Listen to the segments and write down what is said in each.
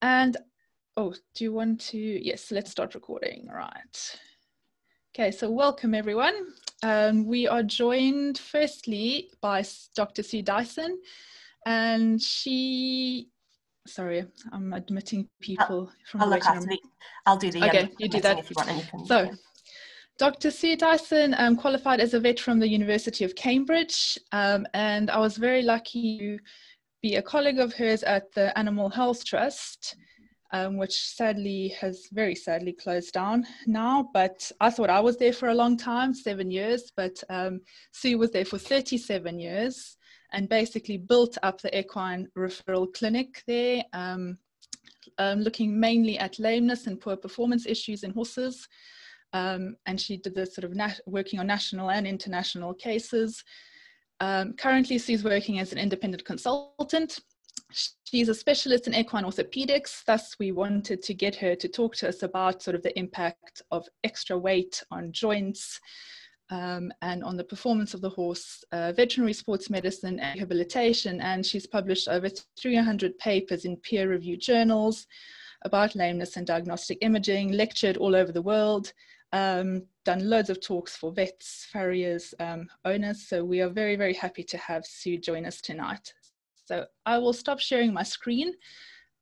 and oh, do you want to? Yes, let's start recording. Right. Okay, so welcome everyone. Um, we are joined firstly by Dr. Sue Dyson, and she. Sorry, I'm admitting people I'll, from I'll look after the, I'll do the. Okay, um, you do that. If you want anything. So. Dr. Sue Dyson um, qualified as a vet from the University of Cambridge, um, and I was very lucky to be a colleague of hers at the Animal Health Trust, um, which sadly has very sadly closed down now. But I thought I was there for a long time, seven years, but um, Sue was there for 37 years and basically built up the equine referral clinic there, um, um looking mainly at lameness and poor performance issues in horses. Um, and she did this sort of working on national and international cases. Um, currently, she's working as an independent consultant. She's a specialist in equine orthopedics, thus we wanted to get her to talk to us about sort of the impact of extra weight on joints um, and on the performance of the horse, uh, veterinary sports medicine and rehabilitation. And she's published over 300 papers in peer-reviewed journals about lameness and diagnostic imaging, lectured all over the world, um, done loads of talks for vets, farriers, um, owners. So we are very, very happy to have Sue join us tonight. So I will stop sharing my screen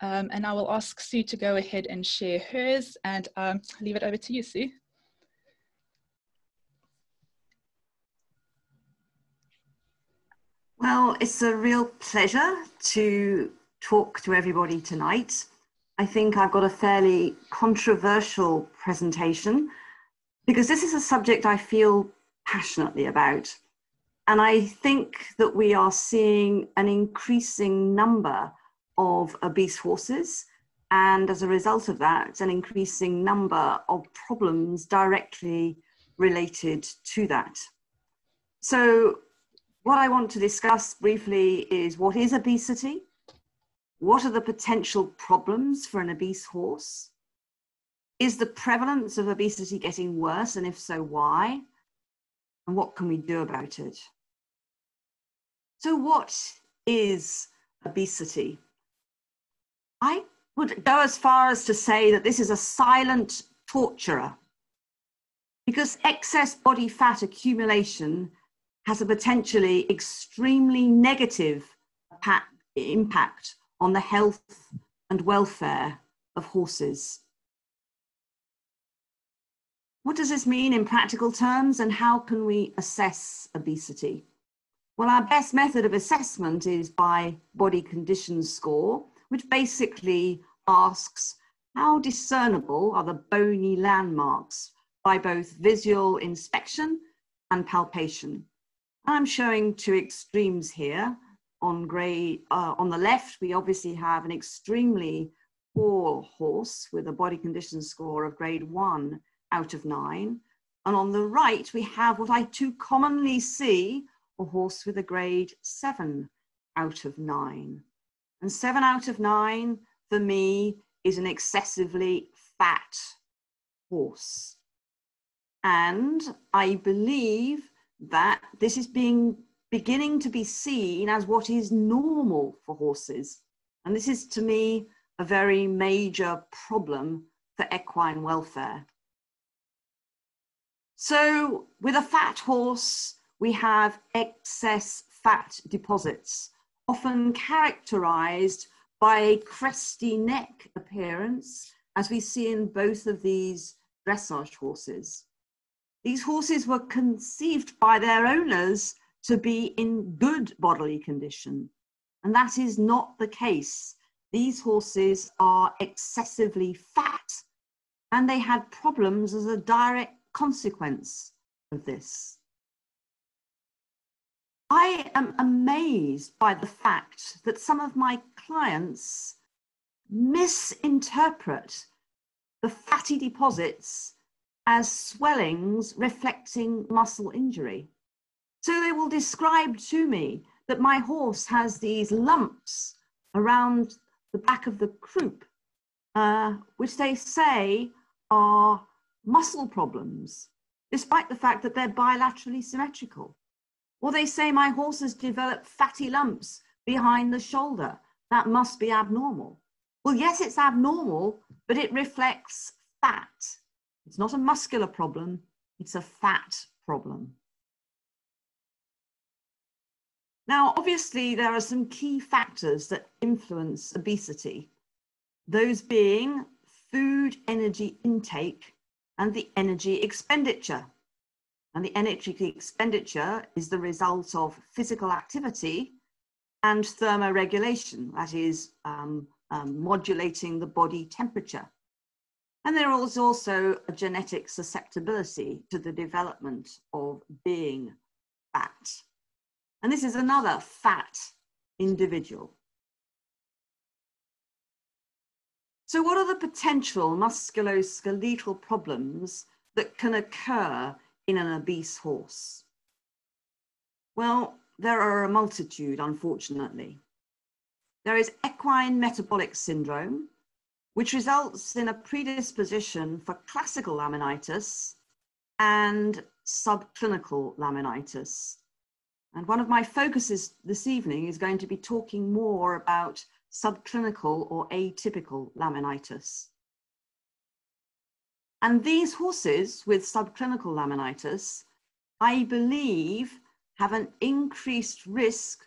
um, and I will ask Sue to go ahead and share hers and um, leave it over to you, Sue. Well, it's a real pleasure to talk to everybody tonight. I think I've got a fairly controversial presentation because this is a subject I feel passionately about. And I think that we are seeing an increasing number of obese horses. And as a result of that, an increasing number of problems directly related to that. So, what I want to discuss briefly is what is obesity? What are the potential problems for an obese horse? Is the prevalence of obesity getting worse? And if so, why? And what can we do about it? So, what is obesity? I would go as far as to say that this is a silent torturer because excess body fat accumulation has a potentially extremely negative impact on the health and welfare of horses. What does this mean in practical terms and how can we assess obesity? Well, our best method of assessment is by body condition score, which basically asks how discernible are the bony landmarks by both visual inspection and palpation. I'm showing two extremes here. On gray, uh, on the left, we obviously have an extremely poor horse with a body condition score of grade one out of nine. And on the right, we have what I too commonly see, a horse with a grade seven out of nine. And seven out of nine, for me, is an excessively fat horse. And I believe that this is being beginning to be seen as what is normal for horses. And this is to me a very major problem for equine welfare. So with a fat horse, we have excess fat deposits, often characterized by a cresty neck appearance, as we see in both of these dressage horses. These horses were conceived by their owners to be in good bodily condition, and that is not the case. These horses are excessively fat, and they had problems as a direct consequence of this. I am amazed by the fact that some of my clients misinterpret the fatty deposits as swellings reflecting muscle injury. So they will describe to me that my horse has these lumps around the back of the croup, uh, which they say are muscle problems, despite the fact that they're bilaterally symmetrical. Or they say my horses develop fatty lumps behind the shoulder. That must be abnormal. Well, yes, it's abnormal, but it reflects fat. It's not a muscular problem, it's a fat problem. Now, obviously, there are some key factors that influence obesity, those being food energy intake and the energy expenditure. And the energy expenditure is the result of physical activity and thermoregulation, that is, um, um, modulating the body temperature. And there is also a genetic susceptibility to the development of being fat. And this is another fat individual. So what are the potential musculoskeletal problems that can occur in an obese horse? Well, there are a multitude, unfortunately. There is equine metabolic syndrome, which results in a predisposition for classical laminitis and subclinical laminitis. And one of my focuses this evening is going to be talking more about subclinical or atypical laminitis. And these horses with subclinical laminitis, I believe, have an increased risk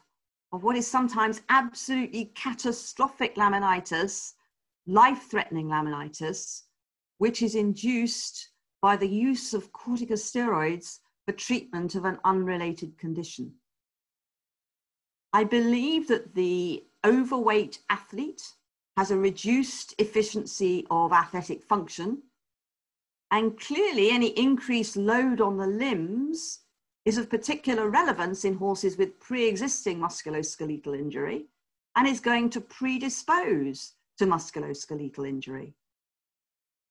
of what is sometimes absolutely catastrophic laminitis, life-threatening laminitis, which is induced by the use of corticosteroids for treatment of an unrelated condition. I believe that the overweight athlete has a reduced efficiency of athletic function. And clearly, any increased load on the limbs is of particular relevance in horses with pre existing musculoskeletal injury and is going to predispose to musculoskeletal injury.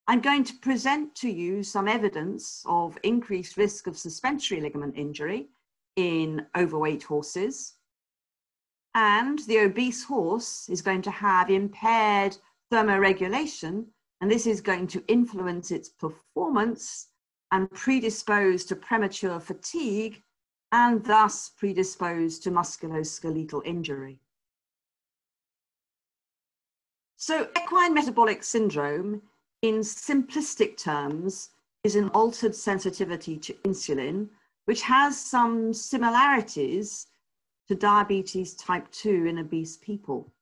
I'm going to present to you some evidence of increased risk of suspensory ligament injury in overweight horses. And the obese horse is going to have impaired thermoregulation, and this is going to influence its performance and predispose to premature fatigue, and thus predispose to musculoskeletal injury. So, equine metabolic syndrome in simplistic terms, is an altered sensitivity to insulin, which has some similarities to diabetes type 2 in obese people.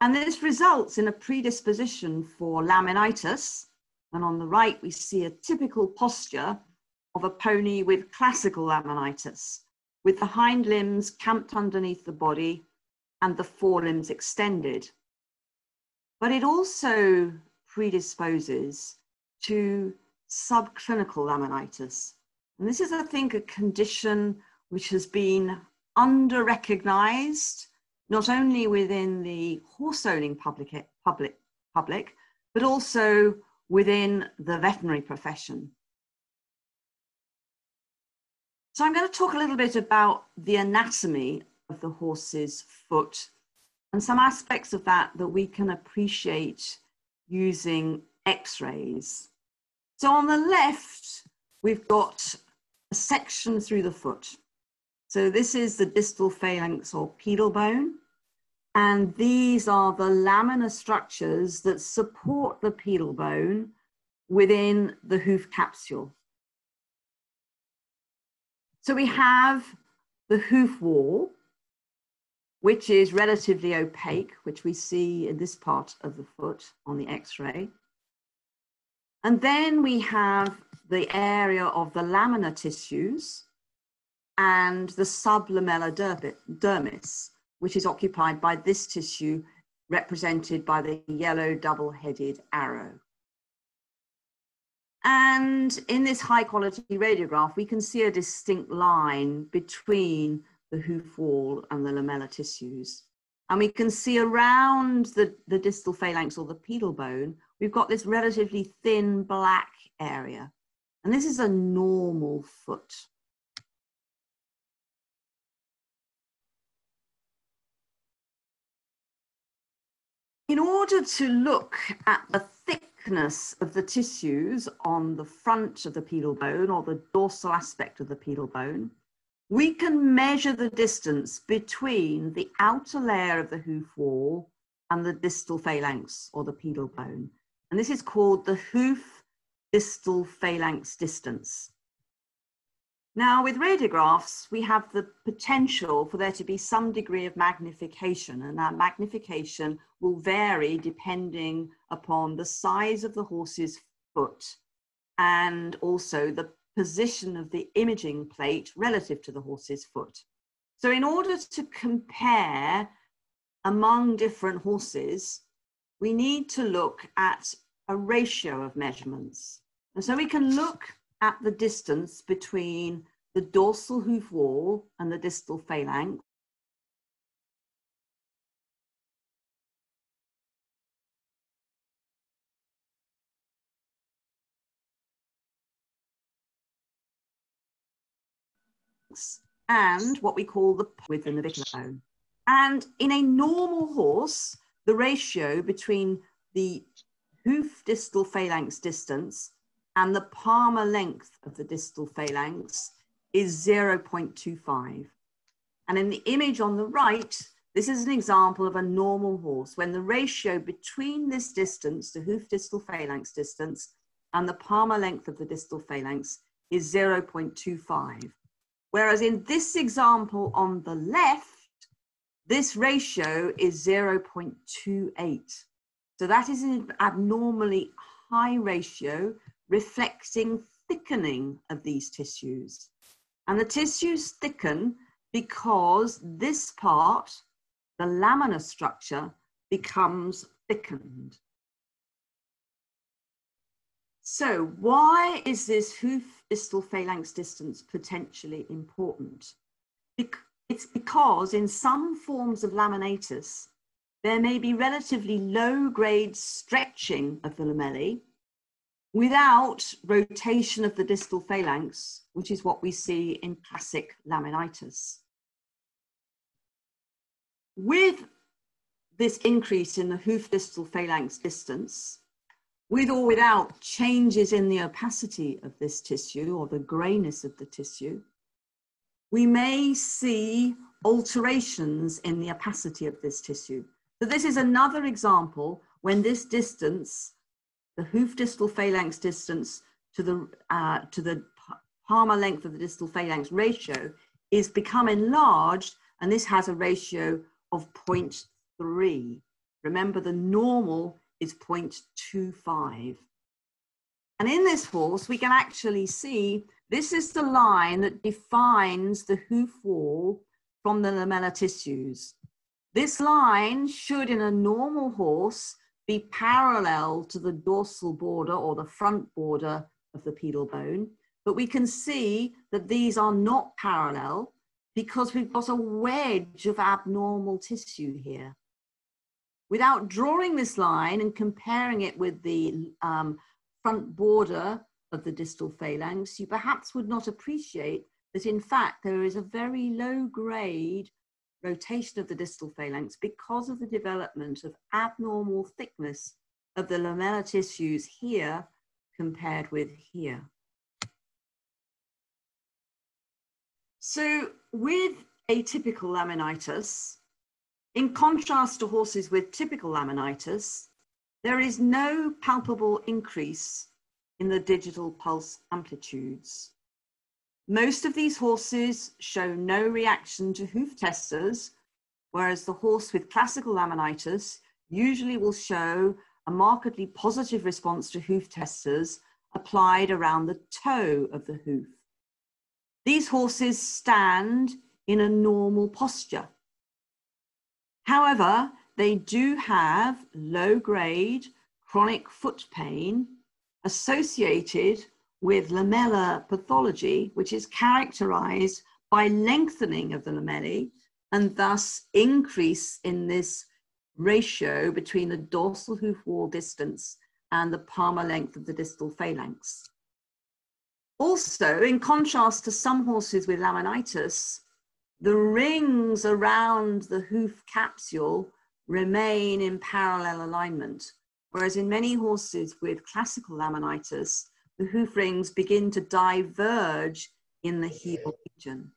And this results in a predisposition for laminitis. And on the right, we see a typical posture of a pony with classical laminitis, with the hind limbs camped underneath the body and the forelimbs extended. But it also predisposes to subclinical laminitis. And this is, I think, a condition which has been under recognized, not only within the horse owning public, public, public, but also within the veterinary profession. So I'm going to talk a little bit about the anatomy of the horse's foot and some aspects of that that we can appreciate using x-rays. So on the left, we've got a section through the foot. So this is the distal phalanx or pedal bone. And these are the laminar structures that support the pedal bone within the hoof capsule. So we have the hoof wall, which is relatively opaque, which we see in this part of the foot on the x-ray. And then we have the area of the laminar tissues and the sublamellar dermis, which is occupied by this tissue represented by the yellow double-headed arrow. And in this high quality radiograph, we can see a distinct line between the hoof wall and the lamellar tissues. And we can see around the, the distal phalanx or the pedal bone, we've got this relatively thin black area. And this is a normal foot. In order to look at the thickness of the tissues on the front of the pedal bone or the dorsal aspect of the pedal bone, we can measure the distance between the outer layer of the hoof wall and the distal phalanx or the pedal bone. And this is called the hoof distal phalanx distance. Now, with radiographs, we have the potential for there to be some degree of magnification, and that magnification will vary depending upon the size of the horse's foot and also the position of the imaging plate relative to the horse's foot. So, in order to compare among different horses, we need to look at a ratio of measurements. And so we can look at the distance between the dorsal hoof wall and the distal phalanx. and what we call the with the navicular bone. And in a normal horse, the ratio between the hoof distal phalanx distance and the palmar length of the distal phalanx is 0.25. And in the image on the right, this is an example of a normal horse when the ratio between this distance, the hoof distal phalanx distance, and the palmar length of the distal phalanx is 0.25. Whereas in this example on the left, this ratio is 0.28. So that is an abnormally high ratio reflecting thickening of these tissues. And the tissues thicken because this part, the laminar structure, becomes thickened. So why is this hoof distal phalanx distance potentially important? It's because in some forms of laminitis, there may be relatively low grade stretching of the lamellae without rotation of the distal phalanx, which is what we see in classic laminitis. With this increase in the hoof distal phalanx distance, with or without changes in the opacity of this tissue or the grayness of the tissue, we may see alterations in the opacity of this tissue. So this is another example when this distance, the hoof distal phalanx distance to the, uh, to the palmar length of the distal phalanx ratio is become enlarged and this has a ratio of 0.3. Remember the normal is 0.25. And in this horse, we can actually see this is the line that defines the hoof wall from the lamellar tissues. This line should, in a normal horse, be parallel to the dorsal border or the front border of the pedal bone. But we can see that these are not parallel because we've got a wedge of abnormal tissue here. Without drawing this line and comparing it with the um, front border of the distal phalanx, you perhaps would not appreciate that in fact there is a very low grade rotation of the distal phalanx because of the development of abnormal thickness of the lamellar tissues here compared with here. So with atypical laminitis, in contrast to horses with typical laminitis, there is no palpable increase in the digital pulse amplitudes. Most of these horses show no reaction to hoof testers, whereas the horse with classical laminitis usually will show a markedly positive response to hoof testers applied around the toe of the hoof. These horses stand in a normal posture. However, they do have low grade chronic foot pain associated with lamellar pathology, which is characterized by lengthening of the lamellae and thus increase in this ratio between the dorsal hoof wall distance and the palmar length of the distal phalanx. Also, in contrast to some horses with laminitis, the rings around the hoof capsule remain in parallel alignment, whereas in many horses with classical laminitis, the hoof rings begin to diverge in the heel region.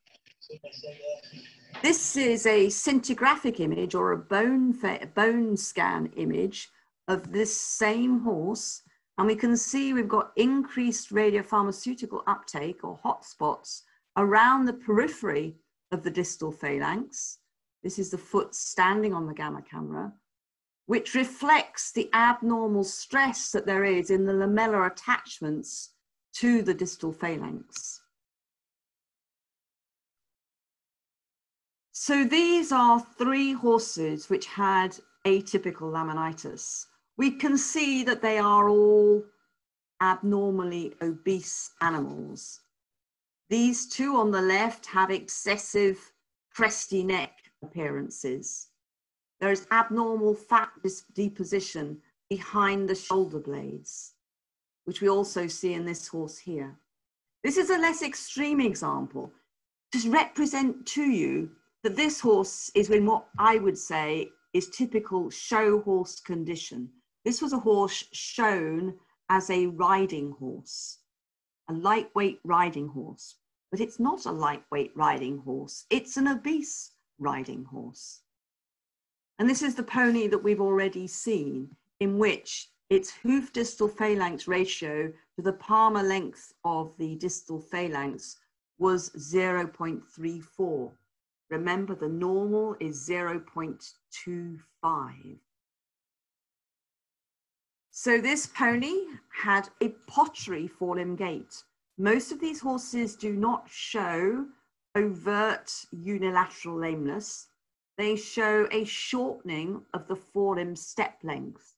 This is a scintigraphic image or a bone, bone scan image of this same horse. And we can see we've got increased radiopharmaceutical uptake or hotspots around the periphery of the distal phalanx. This is the foot standing on the gamma camera, which reflects the abnormal stress that there is in the lamellar attachments to the distal phalanx. So these are three horses which had atypical laminitis. We can see that they are all abnormally obese animals. These two on the left have excessive cresty neck appearances. There is abnormal fat deposition behind the shoulder blades, which we also see in this horse here. This is a less extreme example to represent to you that this horse is in what I would say is typical show horse condition. This was a horse shown as a riding horse, a lightweight riding horse, but it's not a lightweight riding horse. It's an obese riding horse. And this is the pony that we've already seen in which its hoof distal phalanx ratio to the palmar length of the distal phalanx was 0.34. Remember the normal is 0.25. So this pony had a pottery forelimb gait. Most of these horses do not show overt unilateral lameness. They show a shortening of the forelimb step length.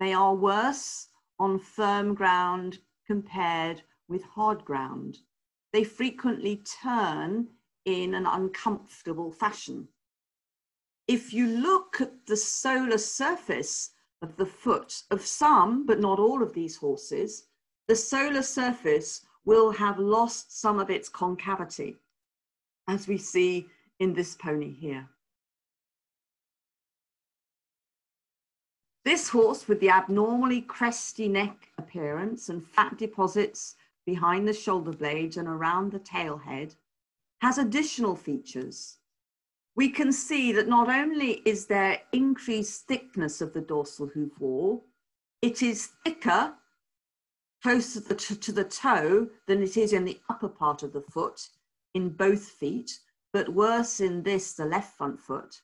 They are worse on firm ground compared with hard ground. They frequently turn in an uncomfortable fashion. If you look at the solar surface of the foot of some, but not all of these horses, the solar surface will have lost some of its concavity, as we see in this pony here. This horse with the abnormally cresty neck appearance and fat deposits behind the shoulder blades and around the tail head has additional features. We can see that not only is there increased thickness of the dorsal hoof wall, it is thicker closer to the, to the toe than it is in the upper part of the foot in both feet, but worse in this, the left front foot.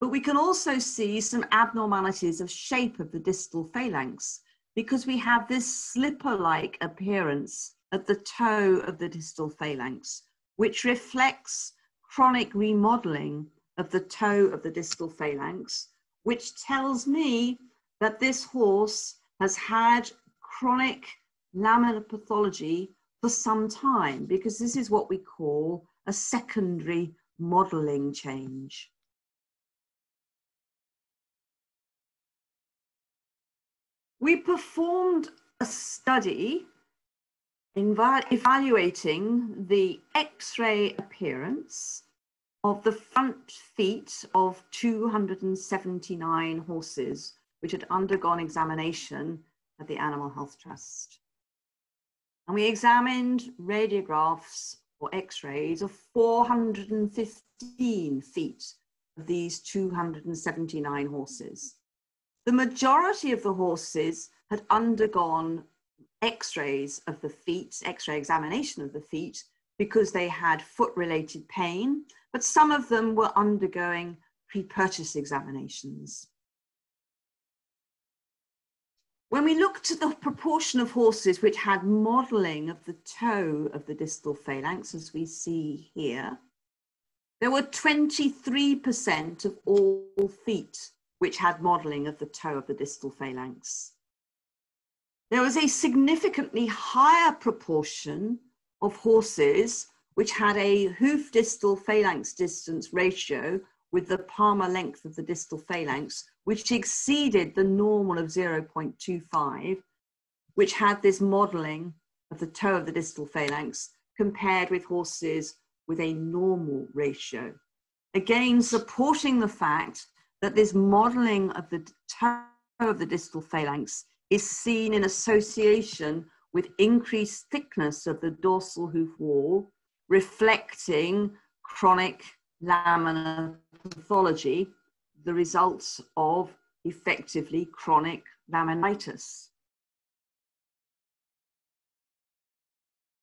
But we can also see some abnormalities of shape of the distal phalanx because we have this slipper-like appearance at the toe of the distal phalanx, which reflects chronic remodeling of the toe of the distal phalanx, which tells me that this horse has had chronic laminar pathology for some time, because this is what we call a secondary modeling change. We performed a study evaluating the X-ray appearance of the front feet of 279 horses which had undergone examination at the Animal Health Trust. And we examined radiographs or X-rays of 415 feet of these 279 horses. The majority of the horses had undergone x-rays of the feet, x-ray examination of the feet, because they had foot-related pain, but some of them were undergoing pre-purchase examinations. When we looked at the proportion of horses which had modeling of the toe of the distal phalanx, as we see here, there were 23% of all feet which had modeling of the toe of the distal phalanx there was a significantly higher proportion of horses which had a hoof distal phalanx distance ratio with the palmar length of the distal phalanx, which exceeded the normal of 0.25, which had this modeling of the toe of the distal phalanx compared with horses with a normal ratio. Again, supporting the fact that this modeling of the toe of the distal phalanx is seen in association with increased thickness of the dorsal hoof wall, reflecting chronic laminar pathology, the results of effectively chronic laminitis.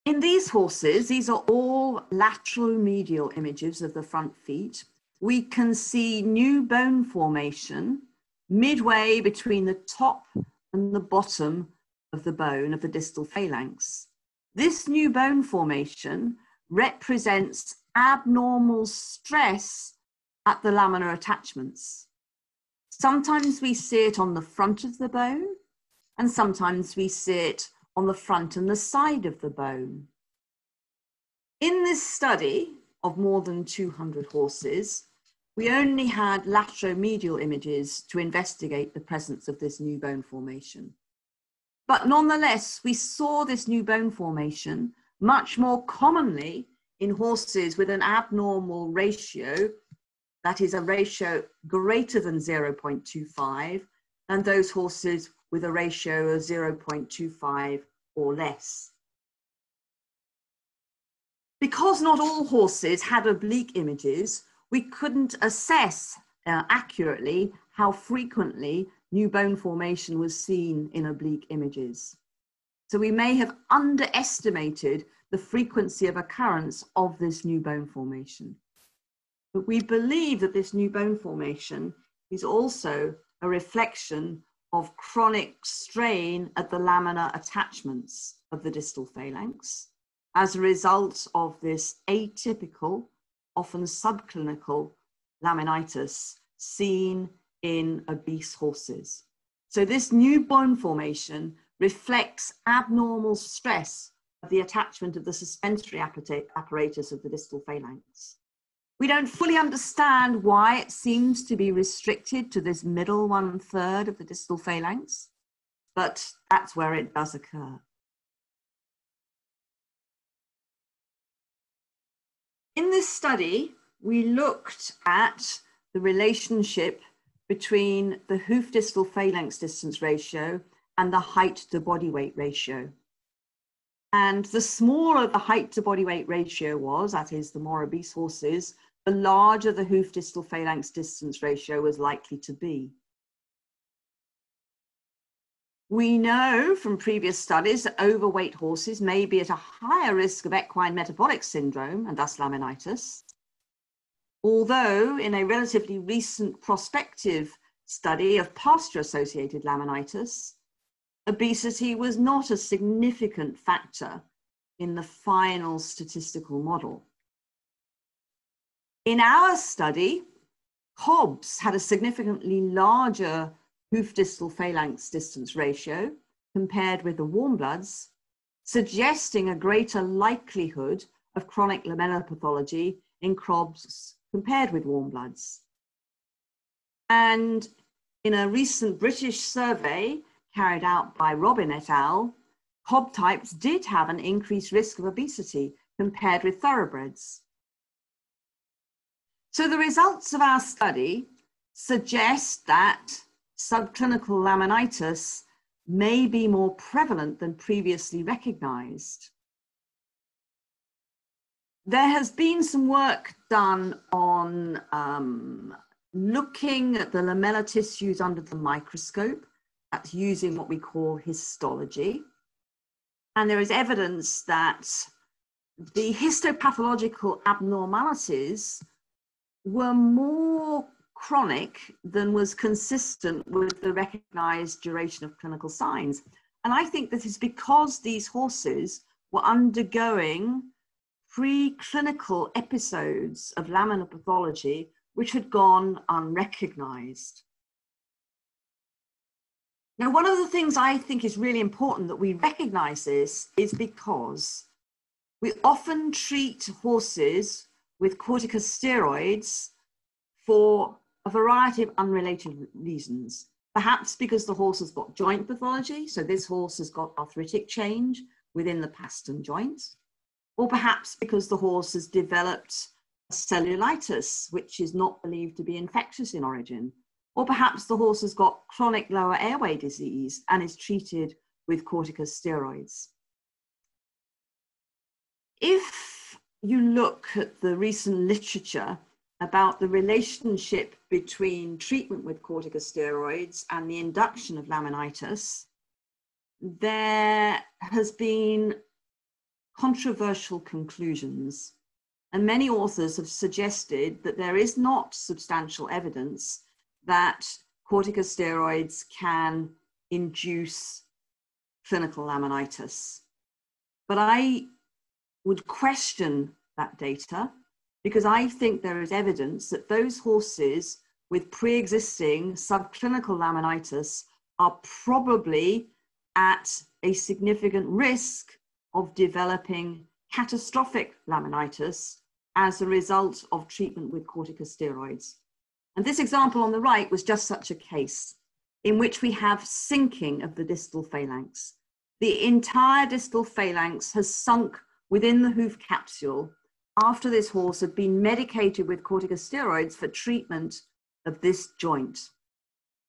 In these horses, these are all lateral medial images of the front feet. We can see new bone formation midway between the top and the bottom of the bone of the distal phalanx. This new bone formation represents abnormal stress at the laminar attachments. Sometimes we see it on the front of the bone, and sometimes we see it on the front and the side of the bone. In this study of more than 200 horses, we only had lateromedial images to investigate the presence of this new bone formation. But nonetheless, we saw this new bone formation much more commonly in horses with an abnormal ratio, that is a ratio greater than 0.25, and those horses with a ratio of 0.25 or less. Because not all horses had oblique images, we couldn't assess uh, accurately how frequently new bone formation was seen in oblique images. So we may have underestimated the frequency of occurrence of this new bone formation. But we believe that this new bone formation is also a reflection of chronic strain at the laminar attachments of the distal phalanx as a result of this atypical, often subclinical laminitis seen in obese horses. So this new bone formation reflects abnormal stress of the attachment of the suspensory apparatus of the distal phalanx. We don't fully understand why it seems to be restricted to this middle one third of the distal phalanx, but that's where it does occur. In this study, we looked at the relationship between the hoof distal phalanx distance ratio and the height to body weight ratio. And the smaller the height to body weight ratio was, that is, the more obese horses, the larger the hoof distal phalanx distance ratio was likely to be. We know from previous studies that overweight horses may be at a higher risk of equine metabolic syndrome and thus laminitis. Although in a relatively recent prospective study of pasture associated laminitis, obesity was not a significant factor in the final statistical model. In our study, Cobbs had a significantly larger hoof distal phalanx distance ratio compared with the warm bloods, suggesting a greater likelihood of chronic lamellar pathology in Cobbs compared with warm bloods. And in a recent British survey carried out by Robin et al., Cobb types did have an increased risk of obesity compared with thoroughbreds. So the results of our study suggest that subclinical laminitis may be more prevalent than previously recognized. There has been some work done on um, looking at the lamellar tissues under the microscope, that's using what we call histology. And there is evidence that the histopathological abnormalities were more chronic than was consistent with the recognized duration of clinical signs. And I think this is because these horses were undergoing preclinical episodes of laminar pathology which had gone unrecognized. Now, one of the things I think is really important that we recognize this is because we often treat horses with corticosteroids for a variety of unrelated reasons. Perhaps because the horse has got joint pathology, so this horse has got arthritic change within the pastern joints, or perhaps because the horse has developed cellulitis, which is not believed to be infectious in origin, or perhaps the horse has got chronic lower airway disease and is treated with corticosteroids. If you look at the recent literature about the relationship between treatment with corticosteroids and the induction of laminitis, there has been controversial conclusions. And many authors have suggested that there is not substantial evidence that corticosteroids can induce clinical laminitis. But I would question that data because I think there is evidence that those horses with pre existing subclinical laminitis are probably at a significant risk of developing catastrophic laminitis as a result of treatment with corticosteroids. And this example on the right was just such a case in which we have sinking of the distal phalanx. The entire distal phalanx has sunk within the hoof capsule after this horse had been medicated with corticosteroids for treatment of this joint.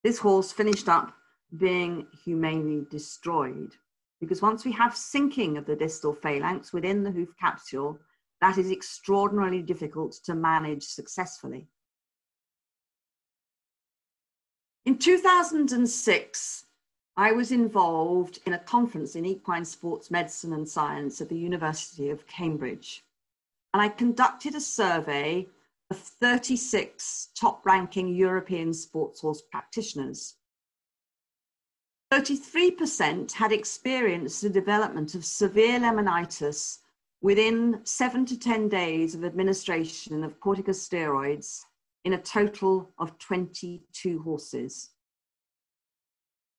This horse finished up being humanely destroyed because once we have sinking of the distal phalanx within the hoof capsule, that is extraordinarily difficult to manage successfully. In 2006, I was involved in a conference in equine sports medicine and science at the University of Cambridge. And I conducted a survey of 36 top ranking European sports horse practitioners. 33% had experienced the development of severe laminitis within seven to 10 days of administration of corticosteroids in a total of 22 horses.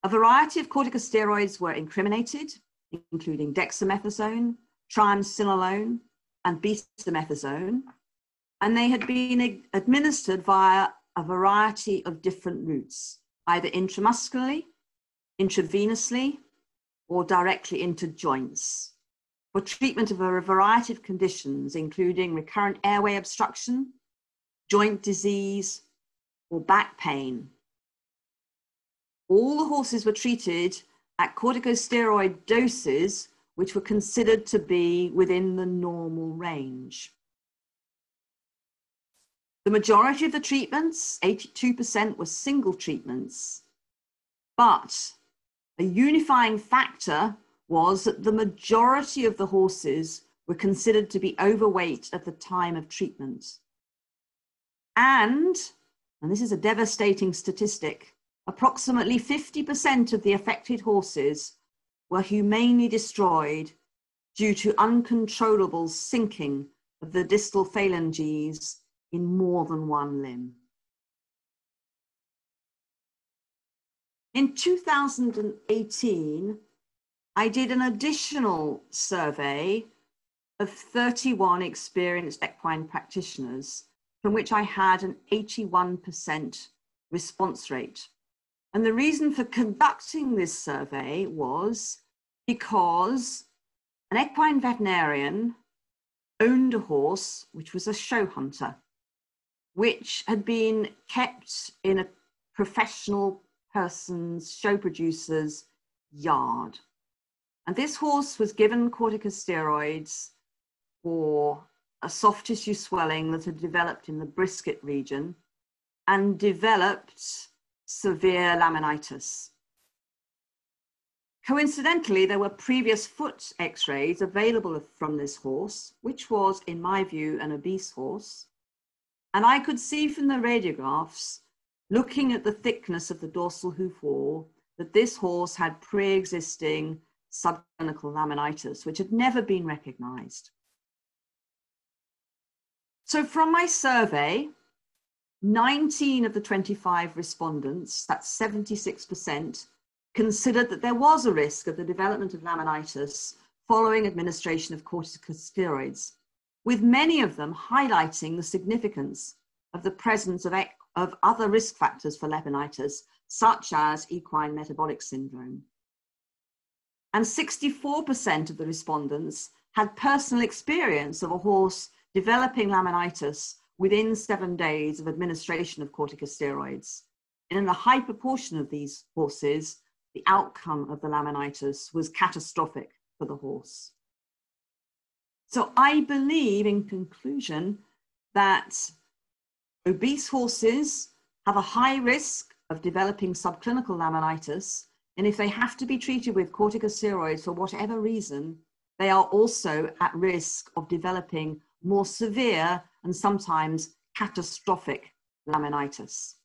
A variety of corticosteroids were incriminated, including dexamethasone, triamcinolone, and betamethasone, and they had been administered via a variety of different routes, either intramuscularly, intravenously, or directly into joints for treatment of a variety of conditions, including recurrent airway obstruction, joint disease, or back pain. All the horses were treated at corticosteroid doses which were considered to be within the normal range. The majority of the treatments, 82%, were single treatments. But a unifying factor was that the majority of the horses were considered to be overweight at the time of treatment. And, and this is a devastating statistic, approximately 50% of the affected horses were humanely destroyed due to uncontrollable sinking of the distal phalanges in more than one limb. In 2018, I did an additional survey of 31 experienced equine practitioners from which I had an 81% response rate. And the reason for conducting this survey was because an equine veterinarian owned a horse which was a show hunter, which had been kept in a professional person's show producer's yard. And this horse was given corticosteroids for a soft tissue swelling that had developed in the brisket region and developed severe laminitis. Coincidentally, there were previous foot x rays available from this horse, which was, in my view, an obese horse. And I could see from the radiographs, looking at the thickness of the dorsal hoof wall, that this horse had pre existing subclinical laminitis, which had never been recognized. So, from my survey, 19 of the 25 respondents, that's 76%, considered that there was a risk of the development of laminitis following administration of corticosteroids, with many of them highlighting the significance of the presence of, of other risk factors for laminitis, such as equine metabolic syndrome. And 64% of the respondents had personal experience of a horse developing laminitis within seven days of administration of corticosteroids. And in a high proportion of these horses, the outcome of the laminitis was catastrophic for the horse. So I believe, in conclusion, that obese horses have a high risk of developing subclinical laminitis, and if they have to be treated with corticosteroids for whatever reason, they are also at risk of developing more severe and sometimes catastrophic laminitis.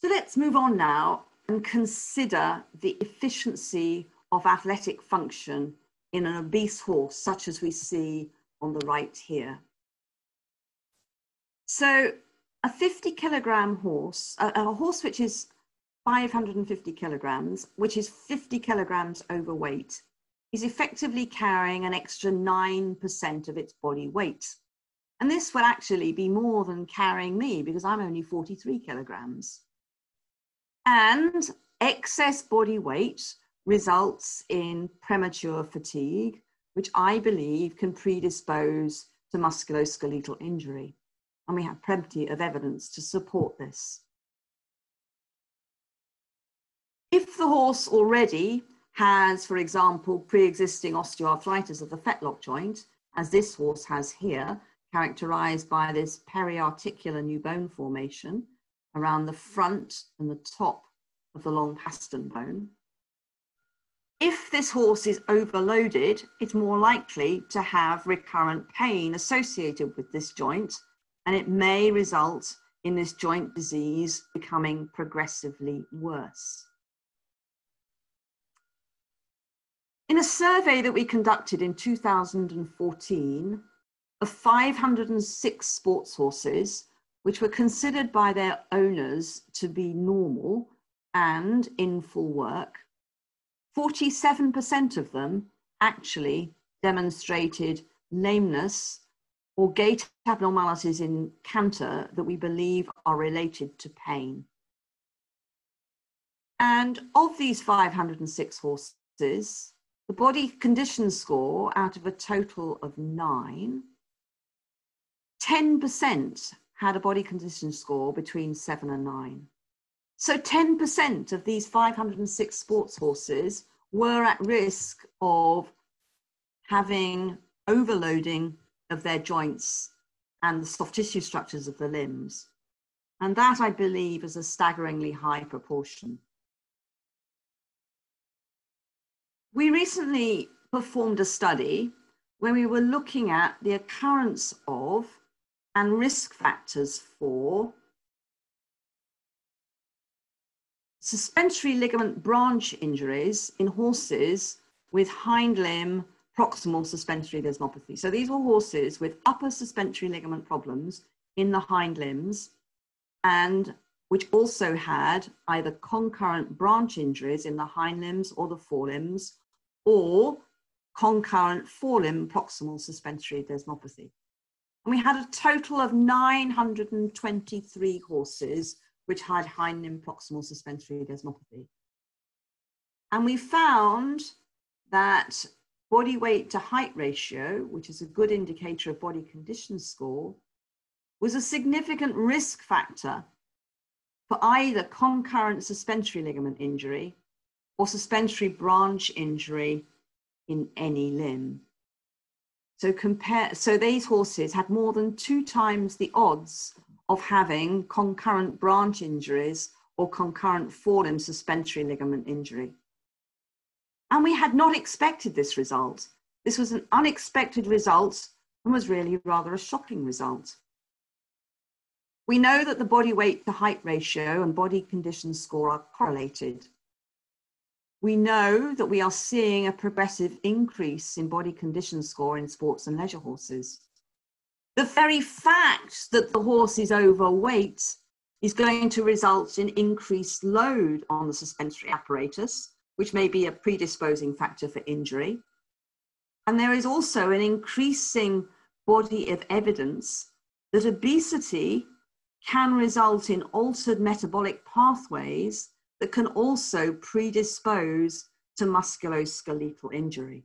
So let's move on now and consider the efficiency of athletic function in an obese horse, such as we see on the right here. So a 50 kilogram horse, a, a horse which is 550 kilograms, which is 50 kilograms overweight, is effectively carrying an extra 9% of its body weight. And this will actually be more than carrying me because I'm only 43 kilograms. And excess body weight results in premature fatigue, which I believe can predispose to musculoskeletal injury. And we have plenty of evidence to support this. If the horse already has, for example, pre-existing osteoarthritis of the fetlock joint, as this horse has here, characterized by this periarticular new bone formation around the front and the top of the long pastern bone. If this horse is overloaded, it's more likely to have recurrent pain associated with this joint, and it may result in this joint disease becoming progressively worse. In a survey that we conducted in 2014, of 506 sports horses, which were considered by their owners to be normal and in full work, 47% of them actually demonstrated lameness or gait abnormalities in canter that we believe are related to pain. And of these 506 horses, the body condition score out of a total of nine 10% had a body condition score between seven and nine. So 10% of these 506 sports horses were at risk of having overloading of their joints and the soft tissue structures of the limbs. And that, I believe, is a staggeringly high proportion. We recently performed a study where we were looking at the occurrence of and risk factors for suspensory ligament branch injuries in horses with hind limb proximal suspensory desmopathy. So these were horses with upper suspensory ligament problems in the hind limbs and which also had either concurrent branch injuries in the hind limbs or the forelimbs or concurrent forelimb proximal suspensory desmopathy. And we had a total of 923 horses which had hind limb proximal suspensory desmopathy. And we found that body weight to height ratio, which is a good indicator of body condition score, was a significant risk factor for either concurrent suspensory ligament injury or suspensory branch injury in any limb. So compare, so these horses had more than two times the odds of having concurrent branch injuries or concurrent forelimb suspensory ligament injury. And we had not expected this result. This was an unexpected result and was really rather a shocking result. We know that the body weight to height ratio and body condition score are correlated we know that we are seeing a progressive increase in body condition score in sports and leisure horses. The very fact that the horse is overweight is going to result in increased load on the suspensory apparatus, which may be a predisposing factor for injury. And there is also an increasing body of evidence that obesity can result in altered metabolic pathways that can also predispose to musculoskeletal injury.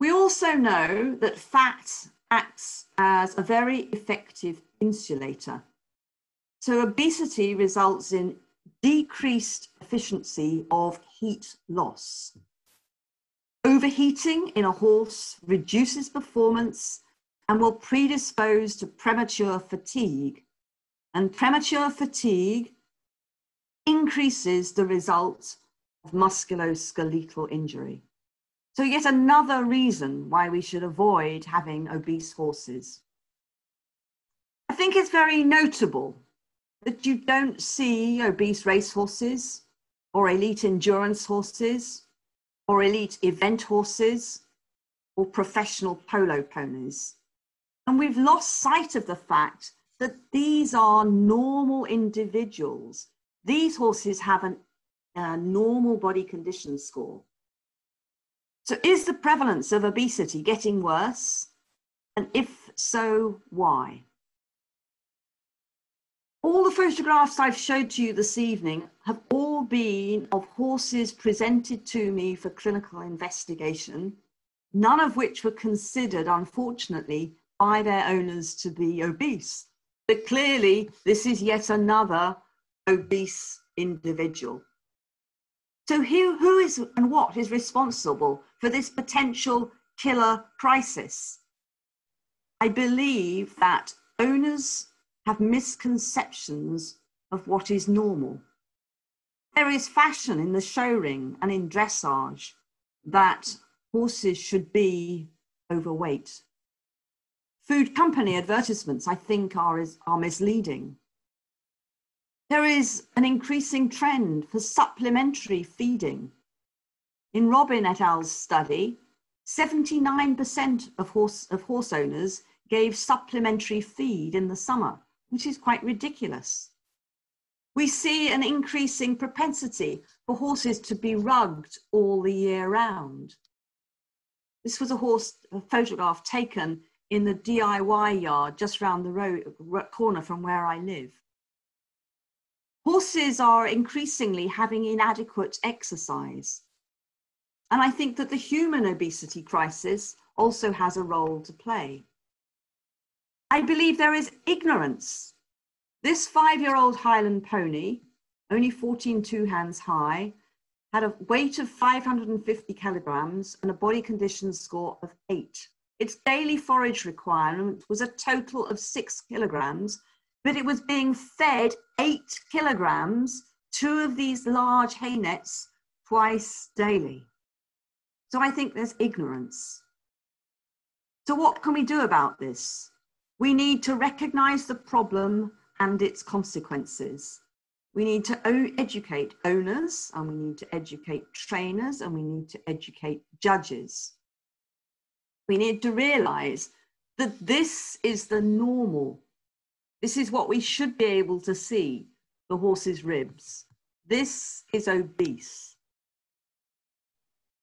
We also know that fat acts as a very effective insulator. So obesity results in decreased efficiency of heat loss. Overheating in a horse reduces performance and will predispose to premature fatigue. And premature fatigue increases the result of musculoskeletal injury. So, yet another reason why we should avoid having obese horses. I think it's very notable that you don't see obese racehorses or elite endurance horses or elite event horses or professional polo ponies. And we've lost sight of the fact that these are normal individuals. These horses have an, a normal body condition score. So, is the prevalence of obesity getting worse? And if so, why? All the photographs I've showed to you this evening have all been of horses presented to me for clinical investigation, none of which were considered, unfortunately, by their owners to be obese. But clearly, this is yet another obese individual. So, who, who is and what is responsible for this potential killer crisis? I believe that owners have misconceptions of what is normal. There is fashion in the show ring and in dressage that horses should be overweight. Food company advertisements, I think, are, are misleading. There is an increasing trend for supplementary feeding. In Robin et al.'s study, 79% of horse, of horse owners gave supplementary feed in the summer, which is quite ridiculous. We see an increasing propensity for horses to be rugged all the year round. This was a horse a photograph taken in the DIY yard just round the road, corner from where I live. Horses are increasingly having inadequate exercise. And I think that the human obesity crisis also has a role to play. I believe there is ignorance. This five year old Highland pony, only 14 two hands high, had a weight of 550 kilograms and a body condition score of eight. Its daily forage requirement was a total of six kilograms but it was being fed eight kilograms, two of these large hay nets, twice daily. So I think there's ignorance. So, what can we do about this? We need to recognize the problem and its consequences. We need to educate owners, and we need to educate trainers, and we need to educate judges. We need to realize that this is the normal this is what we should be able to see the horse's ribs. This is obese.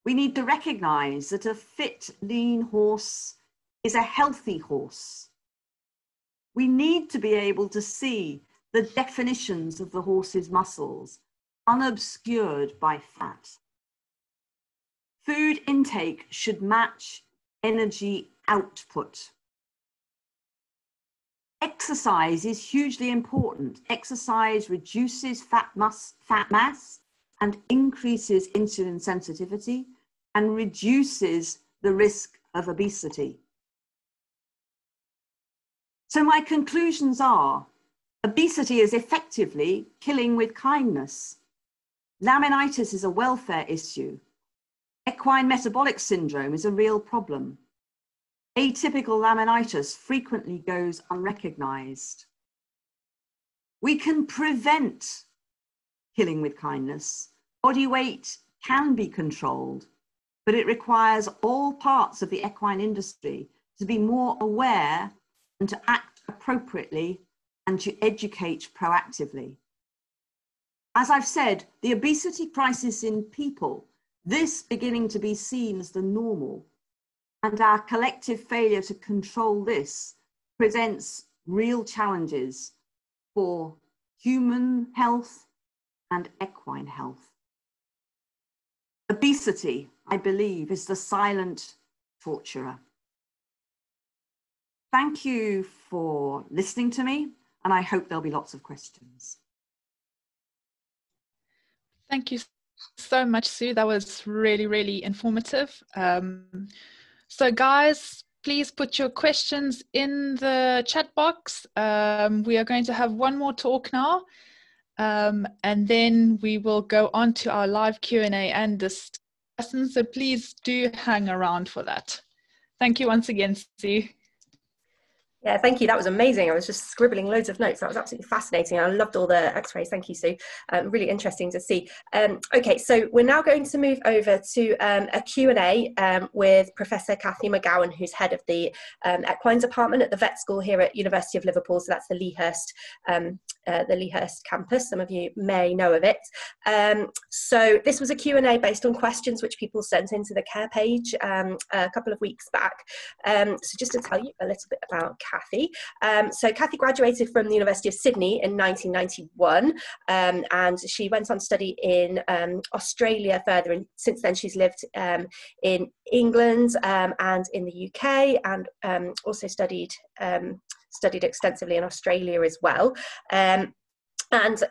We need to recognize that a fit, lean horse is a healthy horse. We need to be able to see the definitions of the horse's muscles, unobscured by fat. Food intake should match energy output. Exercise is hugely important. Exercise reduces fat mass, fat mass and increases insulin sensitivity and reduces the risk of obesity. So my conclusions are obesity is effectively killing with kindness. Laminitis is a welfare issue. Equine metabolic syndrome is a real problem. Atypical laminitis frequently goes unrecognized. We can prevent killing with kindness. Body weight can be controlled, but it requires all parts of the equine industry to be more aware and to act appropriately and to educate proactively. As I've said, the obesity crisis in people, this beginning to be seen as the normal, and our collective failure to control this presents real challenges for human health and equine health. Obesity, I believe, is the silent torturer. Thank you for listening to me, and I hope there'll be lots of questions. Thank you so much, Sue. That was really, really informative. Um, so, guys, please put your questions in the chat box. Um, we are going to have one more talk now, um, and then we will go on to our live Q&A and discussion. So please do hang around for that. Thank you once again, Sue. Yeah, thank you. That was amazing. I was just scribbling loads of notes. That was absolutely fascinating. I loved all the x-rays. Thank you, Sue. Um, really interesting to see. Um, okay, so we're now going to move over to um, a Q&A um, with Professor Cathy McGowan, who's head of the um, equine department at the vet school here at University of Liverpool. So that's the Lea Hurst, um, uh, the Lea Hurst campus. Some of you may know of it. so this was a Q&A based on questions which people sent into the care page a couple of weeks back. so just to tell you a little bit about Cathy. Um, so Cathy graduated from the University of Sydney in 1991 um, and she went on to study in um, Australia further and since then she's lived um, in England um, and in the UK and um, also studied studied extensively in Australia as well. and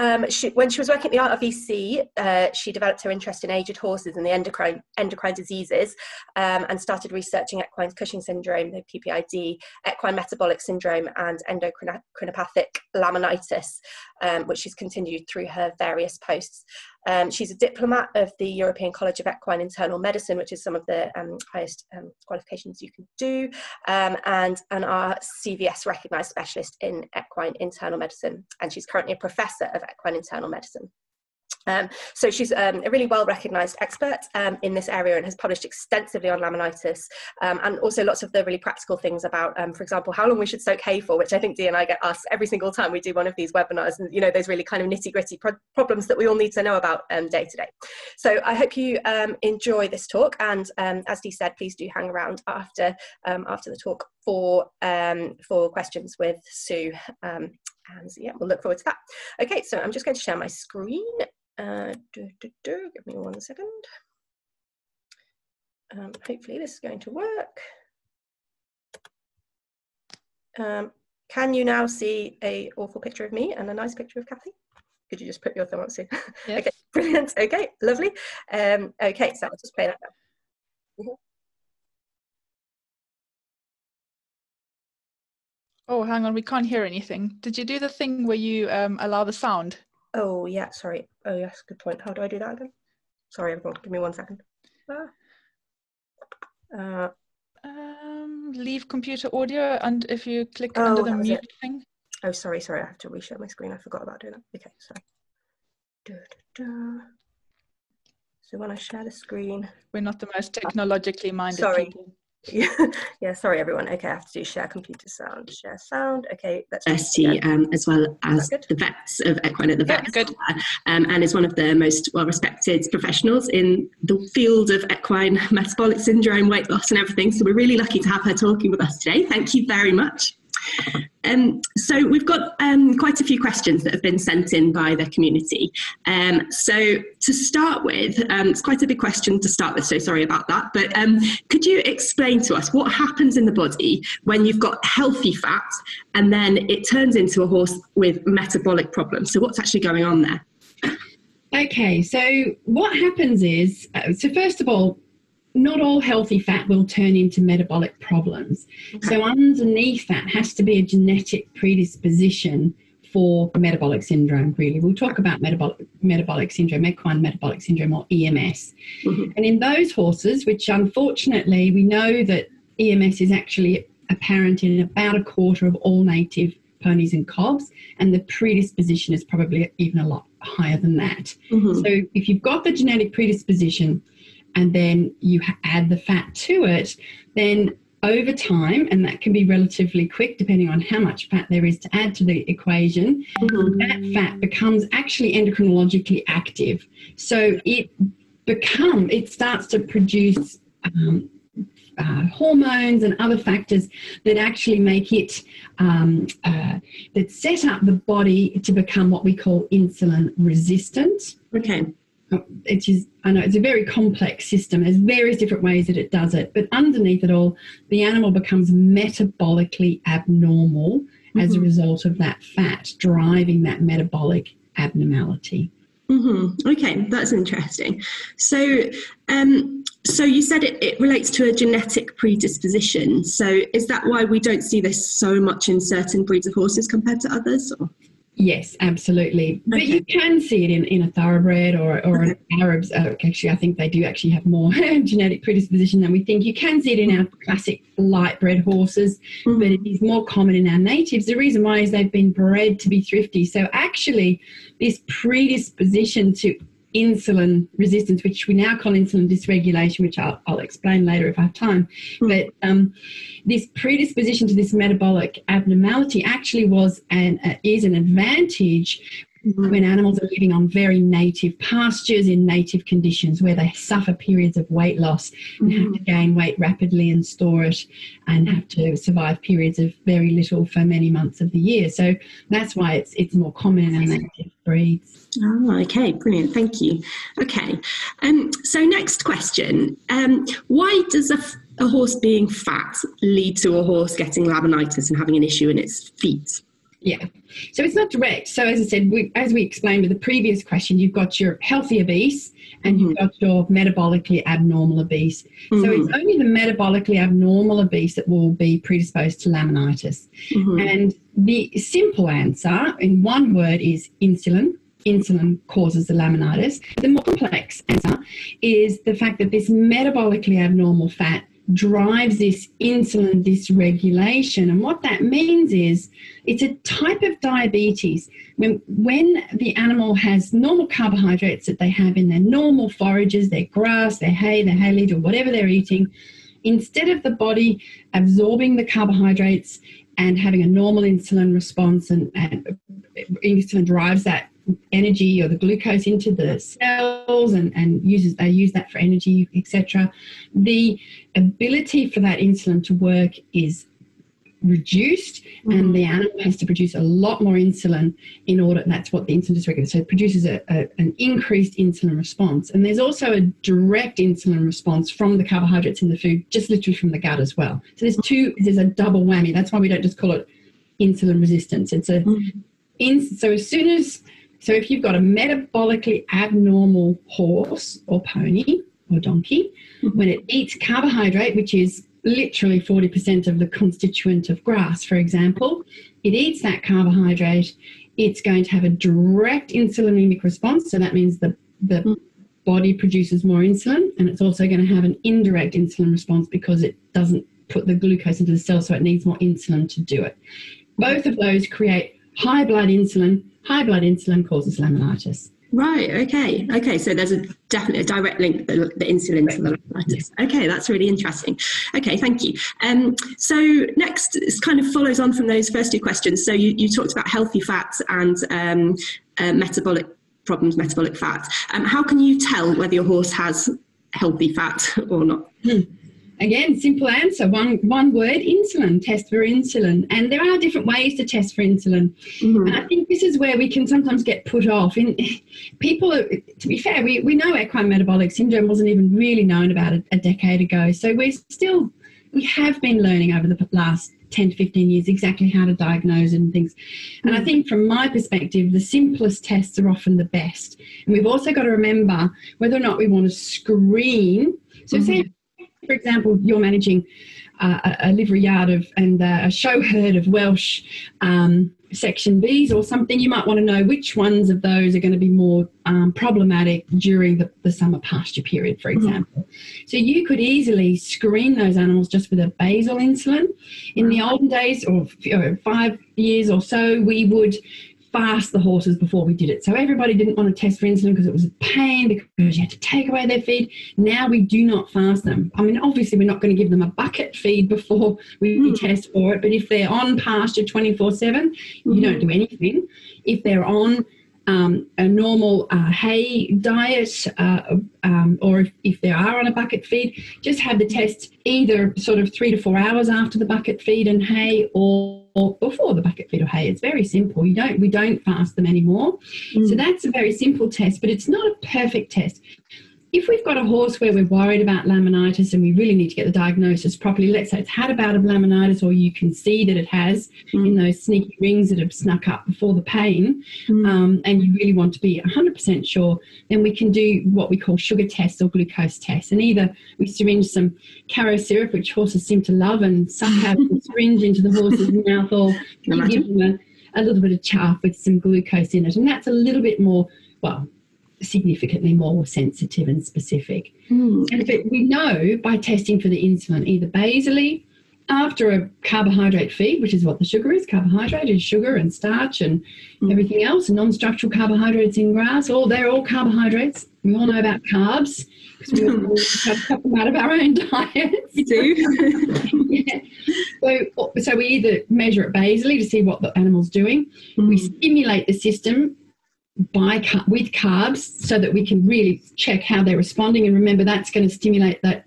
um, she, when she was working at the RVC, uh, she developed her interest in aged horses and the endocrine, endocrine diseases um, and started researching equine Cushing syndrome, the PPID, equine metabolic syndrome, and endocrinopathic laminitis, um, which she's continued through her various posts. Um, she's a diplomat of the European College of Equine Internal Medicine, which is some of the um, highest um, qualifications you can do, and, and our CVS recognised specialist in equine internal medicine. And she's currently a professor of equine internal medicine. Um, so she's um, a really well recognised expert um, in this area and has published extensively on laminitis um, and also lots of the really practical things about, um, for example, how long we should soak hay for, which I think Dee and I get asked every single time we do one of these webinars and, you know, those really kind of nitty gritty pro problems that we all need to know about um, day to day. So I hope you enjoy this talk and as Dee said, please do hang around after, after the talk for, for questions with Sue and yeah, we'll look forward to that. Okay, so I'm just going to share my screen uh, do, do, do, give me one second. Um, hopefully this is going to work. Um, can you now see a awful picture of me and a nice picture of Cathy? Could you just put your thumb up soon? Yes. okay, brilliant. Okay, lovely. Um, okay, so I'll just play that now. Mm -hmm. Oh, hang on, we can't hear anything. Did you do the thing where you um, allow the sound? Oh, yeah, sorry. Oh, yes, good point. How do I do that again? Sorry, everyone, give me one second. Ah. Uh, um, leave computer audio, and if you click oh, under the mute it. thing. Oh, sorry, sorry, I have to reshare my screen. I forgot about doing that. Okay, sorry. Da, da, da. So when I share the screen. We're not the most technologically minded sorry. people. Yeah, yeah. Sorry, everyone. Okay, I have to do share computer sound, share sound. Okay, that's ST um, as well as the vets of equine at the vets, good. Um, and is one of the most well-respected professionals in the field of equine metabolic syndrome, weight loss, and everything. So we're really lucky to have her talking with us today. Thank you very much. Um, so we've got um, quite a few questions that have been sent in by the community. Um, so to start with, um, it's quite a big question to start with, so sorry about that. But um, could you explain to us what happens in the body when you've got healthy fat and then it turns into a horse with metabolic problems? So what's actually going on there? Okay, so what happens is, uh, so first of all, not all healthy fat will turn into metabolic problems. Okay. So, underneath that has to be a genetic predisposition for metabolic syndrome, really. We'll talk about metabolic, metabolic syndrome, equine metabolic syndrome, or EMS. Mm-hmm. And in those horses, which unfortunately we know that EMS is actually apparent in about a quarter of all native ponies and cobs, and the predisposition is probably even a lot higher than that. Mm-hmm. So, if you've got the genetic predisposition, and then you add the fat to it, then over time, and that can be relatively quick depending on how much fat there is to add to the equation, mm-hmm. that fat becomes actually endocrinologically active. So it become it starts to produce um, uh, hormones and other factors that actually make it um, uh, that set up the body to become what we call insulin resistant. Okay it is i know it's a very complex system there's various different ways that it does it but underneath it all the animal becomes metabolically abnormal mm-hmm. as a mm-hmm. result of that fat driving that metabolic abnormality Mm-hmm. Okay, that's interesting. So, um, so you said it, it relates to a genetic predisposition. So, is that why we don't see this so much in certain breeds of horses compared to others? Or? Yes, absolutely. But you can see it in, in a thoroughbred or, or okay. an Arabs. Uh, actually, I think they do actually have more genetic predisposition than we think. You can see it in our classic light bred horses, mm-hmm. but it is more common in our natives. The reason why is they've been bred to be thrifty. So actually, this predisposition to insulin resistance, which we now call insulin dysregulation, which I'll, I'll explain later if I have time. Mm. But um, this predisposition to this metabolic abnormality actually was and uh, is an advantage Mm-hmm. when animals are living on very native pastures in native conditions where they suffer periods of weight loss and mm-hmm. have to gain weight rapidly and store it and have to survive periods of very little for many months of the year. So that's why it's it's more common in our native breeds. Oh, okay, brilliant. Thank you. Okay, um, so next question: um, Why does a a horse being fat lead to a horse getting laminitis and having an issue in its feet? Yeah. So it's not direct. So as I said, we, as we explained with the previous question, you've got your healthy obese and mm-hmm. you've got your metabolically abnormal obese. Mm-hmm. So it's only the metabolically abnormal obese that will be predisposed to laminitis. Mm-hmm. And the simple answer in one word is insulin. Insulin causes the laminitis. The more complex answer is the fact that this metabolically abnormal fat drives this insulin dysregulation. And what that means is it's a type of diabetes. When, when the animal has normal carbohydrates that they have in their normal forages, their grass, their hay, their haylage, or whatever they're eating, instead of the body absorbing the carbohydrates and having a normal insulin response and, and insulin drives that energy or the glucose into the cells and, and uses they use that for energy etc the ability for that insulin to work is reduced mm-hmm. and the animal has to produce a lot more insulin in order And that's what the insulin is dysregulator so it produces a, a, an increased insulin response. And there's also a direct insulin response from the carbohydrates in the food just literally from the gut as well. So there's two there's a double whammy. That's why we don't just call it insulin resistance. It's a mm-hmm. in, so as soon as so if you've got a metabolically abnormal horse or pony or donkey, mm-hmm. when it eats carbohydrate, which is literally 40% of the constituent of grass, for example, it eats that carbohydrate, it's going to have a direct insulinemic response. So that means the, the mm-hmm. body produces more insulin, and it's also going to have an indirect insulin response because it doesn't put the glucose into the cell, so it needs more insulin to do it. Both of those create high blood insulin, high blood insulin causes laminitis. Right. Okay. Okay. So there's a definitely a direct link the, the insulin to the laminitis. Okay, that's really interesting. Okay, thank you. Um, so next, this kind of follows on from those first two questions. So you, you talked about healthy fats and um, uh, metabolic problems, metabolic fat. Um, how can you tell whether your horse has healthy fat or not? Hmm. Again, simple answer, one, one word, insulin, test for insulin. And there are different ways to test for insulin. Mm-hmm. And I think this is where we can sometimes get put off. In people, to be fair, we, we know equine metabolic syndrome wasn't even really known about a, a decade ago. So we're still, we have been learning over the last 10 to 15 years exactly how to diagnose and things. And I mm. think from my perspective, the simplest tests are often the best. And we've also got to remember whether or not we want to screen. So, mm-hmm. say for example, you're managing uh, a, livery yard of and uh, a show herd of Welsh um, section Bs or something, you might want to know which ones of those are going to be more um, problematic during the, the, summer pasture period, for mm-hmm. example. Mm-hmm. So you could easily screen those animals just with a basal insulin. In the olden days, or five years or so, we would fast the horses before we did it. So everybody didn't want to test for insulin because it was a pain because you had to take away their feed. Now we do not fast them. I mean, obviously we're not going to give them a bucket feed before we mm. test for it, but if they're on pasture 24 7, mm-hmm. you don't do anything. If they're on um, a normal uh, hay diet, uh, um, or if, if they are on a bucket feed, just have the test either sort of three to four hours after the bucket feed and hay or before the bucket feed or hay. It's very simple. You don't we don't fast them anymore. Mm. So that's a very simple test, but it's not a perfect test. If we've got a horse where we're worried about laminitis and we really need to get the diagnosis properly, let's say it's had a bout of laminitis or you can see that it has mm. in those sneaky rings that have snuck up before the pain, mm. um, and you really want to be 100% sure, then we can do what we call sugar tests or glucose tests. And either we syringe some Karo syrup, which horses seem to love, and suck out the syringe into the horse's mouth, or give them a, a little bit of chaff with some glucose in it. And that's a little bit more, well, significantly more sensitive and specific. Mm. But we know by testing for the insulin, either basally after a carbohydrate feed, which is what the sugar is, carbohydrate is sugar and starch and mm. everything else, and non-structural carbohydrates in grass, all they're all carbohydrates. We all know about carbs because we all have them out of our own diets. We do. yeah. So, so we either measure it basally to see what the animal's doing. Mm. We stimulate the system by with carbs so that we can really check how they're responding and remember that's going to stimulate that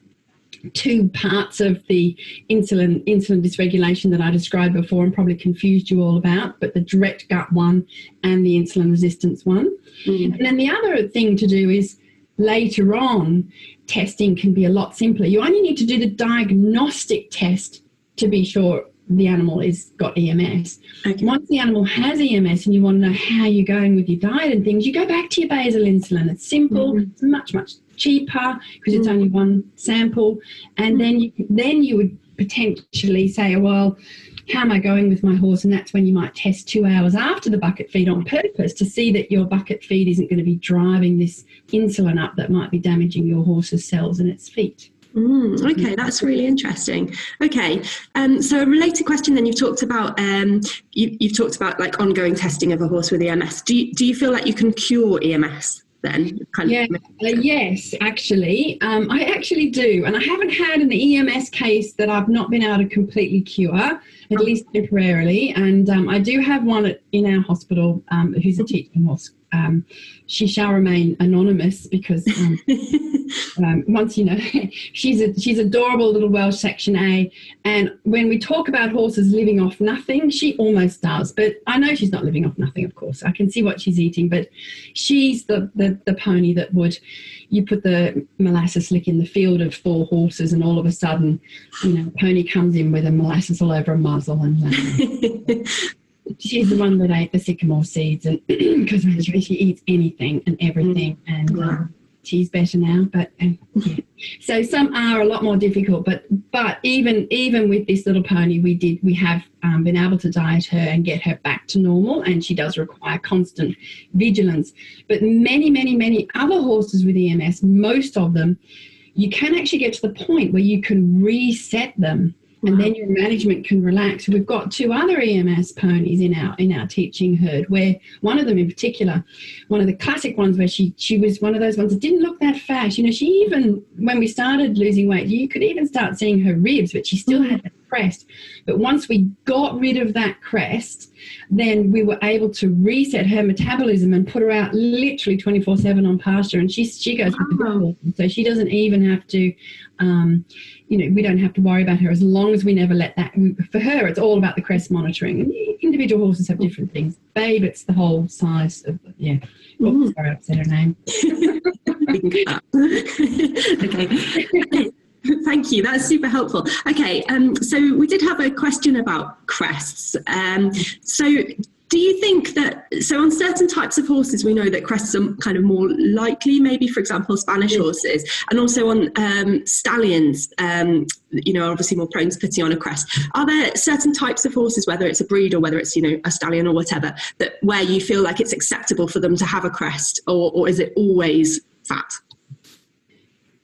two parts of the insulin insulin dysregulation that I described before and probably confused you all about, but the direct gut one and the insulin resistance one. Mm. And then the other thing to do is later on, testing can be a lot simpler. You only need to do the diagnostic test to be sure the animal is got EMS. Okay. Once the animal has EMS and you want to know how you're going with your diet and things, you go back to your basal insulin. It's simple, mm-hmm. it's much, much cheaper because mm-hmm. it's only one sample. And then you then you would potentially say, well, how am I going with my horse? And that's when you might test two hours after the bucket feed on purpose to see that your bucket feed isn't going to be driving this insulin up that might be damaging your horse's cells and its feet. Mm, okay, that's really interesting. Okay, um, so a related question. Then you've talked about um, you, have talked about like ongoing testing of a horse with EMS. Do you, do you feel like you can cure EMS? Then, kind yeah, of- uh, yes, actually, um, I actually do, and I haven't had an EMS case that I've not been able to completely cure, at least temporarily. And um, I do have one at, in our hospital um, who's a horse um, she shall remain anonymous because um, um, once you know she's a she's adorable little Welsh Section A, and when we talk about horses living off nothing, she almost does. But I know she's not living off nothing. Of course, I can see what she's eating, but she's the the, the pony that would you put the molasses lick in the field of four horses, and all of a sudden, you know, pony comes in with a molasses all over a muzzle and. Um, she's the one that ate the sycamore seeds, and because she eats anything and everything, and um, she's better now. But um, yeah. so some are a lot more difficult, but but even even with this little pony, we did we have um, been able to diet her and get her back to normal, and she does require constant vigilance. But many many many other horses with EMS, most of them. You can actually get to the point where you can reset them and then your management can relax. We've got two other EMS ponies in our in our teaching herd, where one of them in particular, one of the classic ones where she she was one of those ones that didn't look that fat. You know, she even when we started losing weight, you could even start seeing her ribs, but she still mm-hmm. had that crest. But once we got rid of that crest, then we were able to reset her metabolism and put her out literally 24 7 on pasture. And she, she goes So she doesn't even have to, um, you know, we don't have to worry about her as long as we never let that. For her, it's all about the crest monitoring. And individual horses have different things. Babe, it's the whole size of, yeah. Oh, sorry, I said her name. okay. Thank you. That's super helpful. Okay, um, so we did have a question about crests. Um, so do you think that so on certain types of horses we know that crests are kind of more likely maybe for example spanish horses and also on um, stallions um, you know obviously more prone to putting on a crest. Are there certain types of horses whether it's a breed or whether it's you know a stallion or whatever that where you feel like it's acceptable for them to have a crest or, or is it always fat?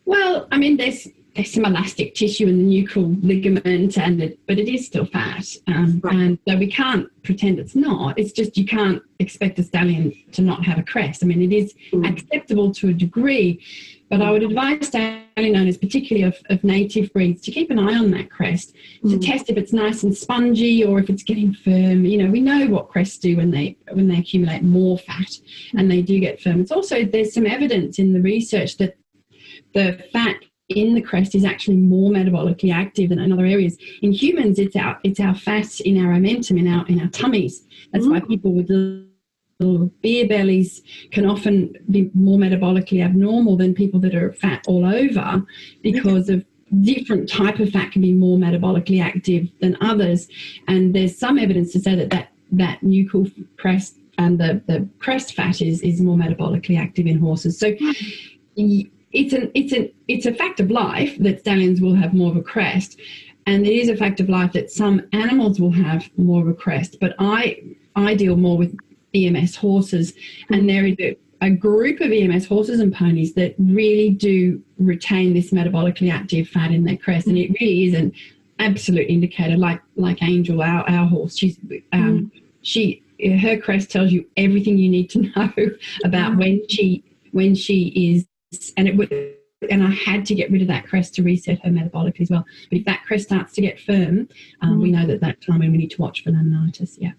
Well i mean there's there's some elastic tissue in the nuchal ligament, and it, but it is still fat. Um, right. And so we can't pretend it's not. It's just you can't expect a stallion to not have a crest. I mean, it is mm. acceptable to a degree, but I would advise stallion owners, particularly of, of native breeds, to keep an eye on that crest mm. to test if it's nice and spongy or if it's getting firm. You know, we know what crests do when they when they accumulate more fat and they do get firm. It's also there's some evidence in the research that the fat in the crest is actually more metabolically active than in other areas. In humans, it's our it's our fat in our omentum in our in our tummies. That's mm. why people with beer bellies can often be more metabolically abnormal than people that are fat all over because of different type of fat can be more metabolically active than others and there's some evidence to say that that, that nuchal crest and the, the crest fat is, is more metabolically active in horses so it's an it's an it's a fact of life that stallions will have more of a crest and it is a fact of life that some animals will have more of a crest. But i i deal more with ems horses and there is a, a group of ems horses and ponies that really do retain this metabolically active fat in their crest and it really is an absolute indicator like like angel our, our horse. She's um, mm. she her crest tells you everything you need to know about when she when she is and it would and I had to get rid of that crest to reset her metabolically as well. But if that crest starts to get firm, um, mm. we know that that time when we need to watch for laminitis. Yeah.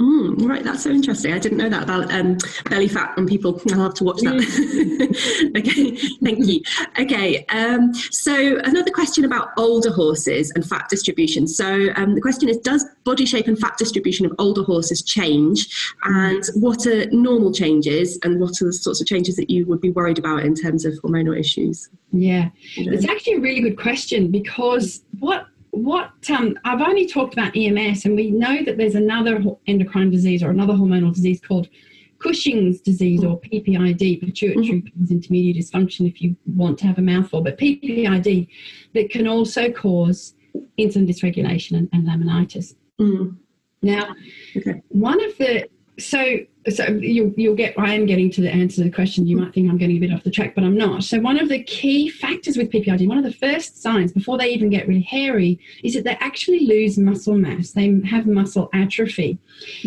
Mm, right, that's so interesting. I didn't know that about um, belly fat on people. I'll have to watch that. Okay, thank you. Okay, um, so another question about older horses and fat distribution. So um, the question is Does body shape and fat distribution of older horses change? And what are normal changes? And what are the sorts of changes that you would be worried about in terms of hormonal issues? Yeah, it's actually a really good question because what what um, I've only talked about EMS, and we know that there's another endocrine disease or another hormonal disease called Cushing's disease or PPID, pituitary mm-hmm. intermediate dysfunction, if you want to have a mouthful, but PPID that can also cause insulin dysregulation and, and laminitis. Mm. Now, okay. one of the so so you'll, you'll get i am getting to the answer to the question. You might think i'm getting a bit off the track but i'm not. So one of the key factors with ppid one of the first signs before they even get really hairy is that they actually lose muscle mass. They have muscle atrophy.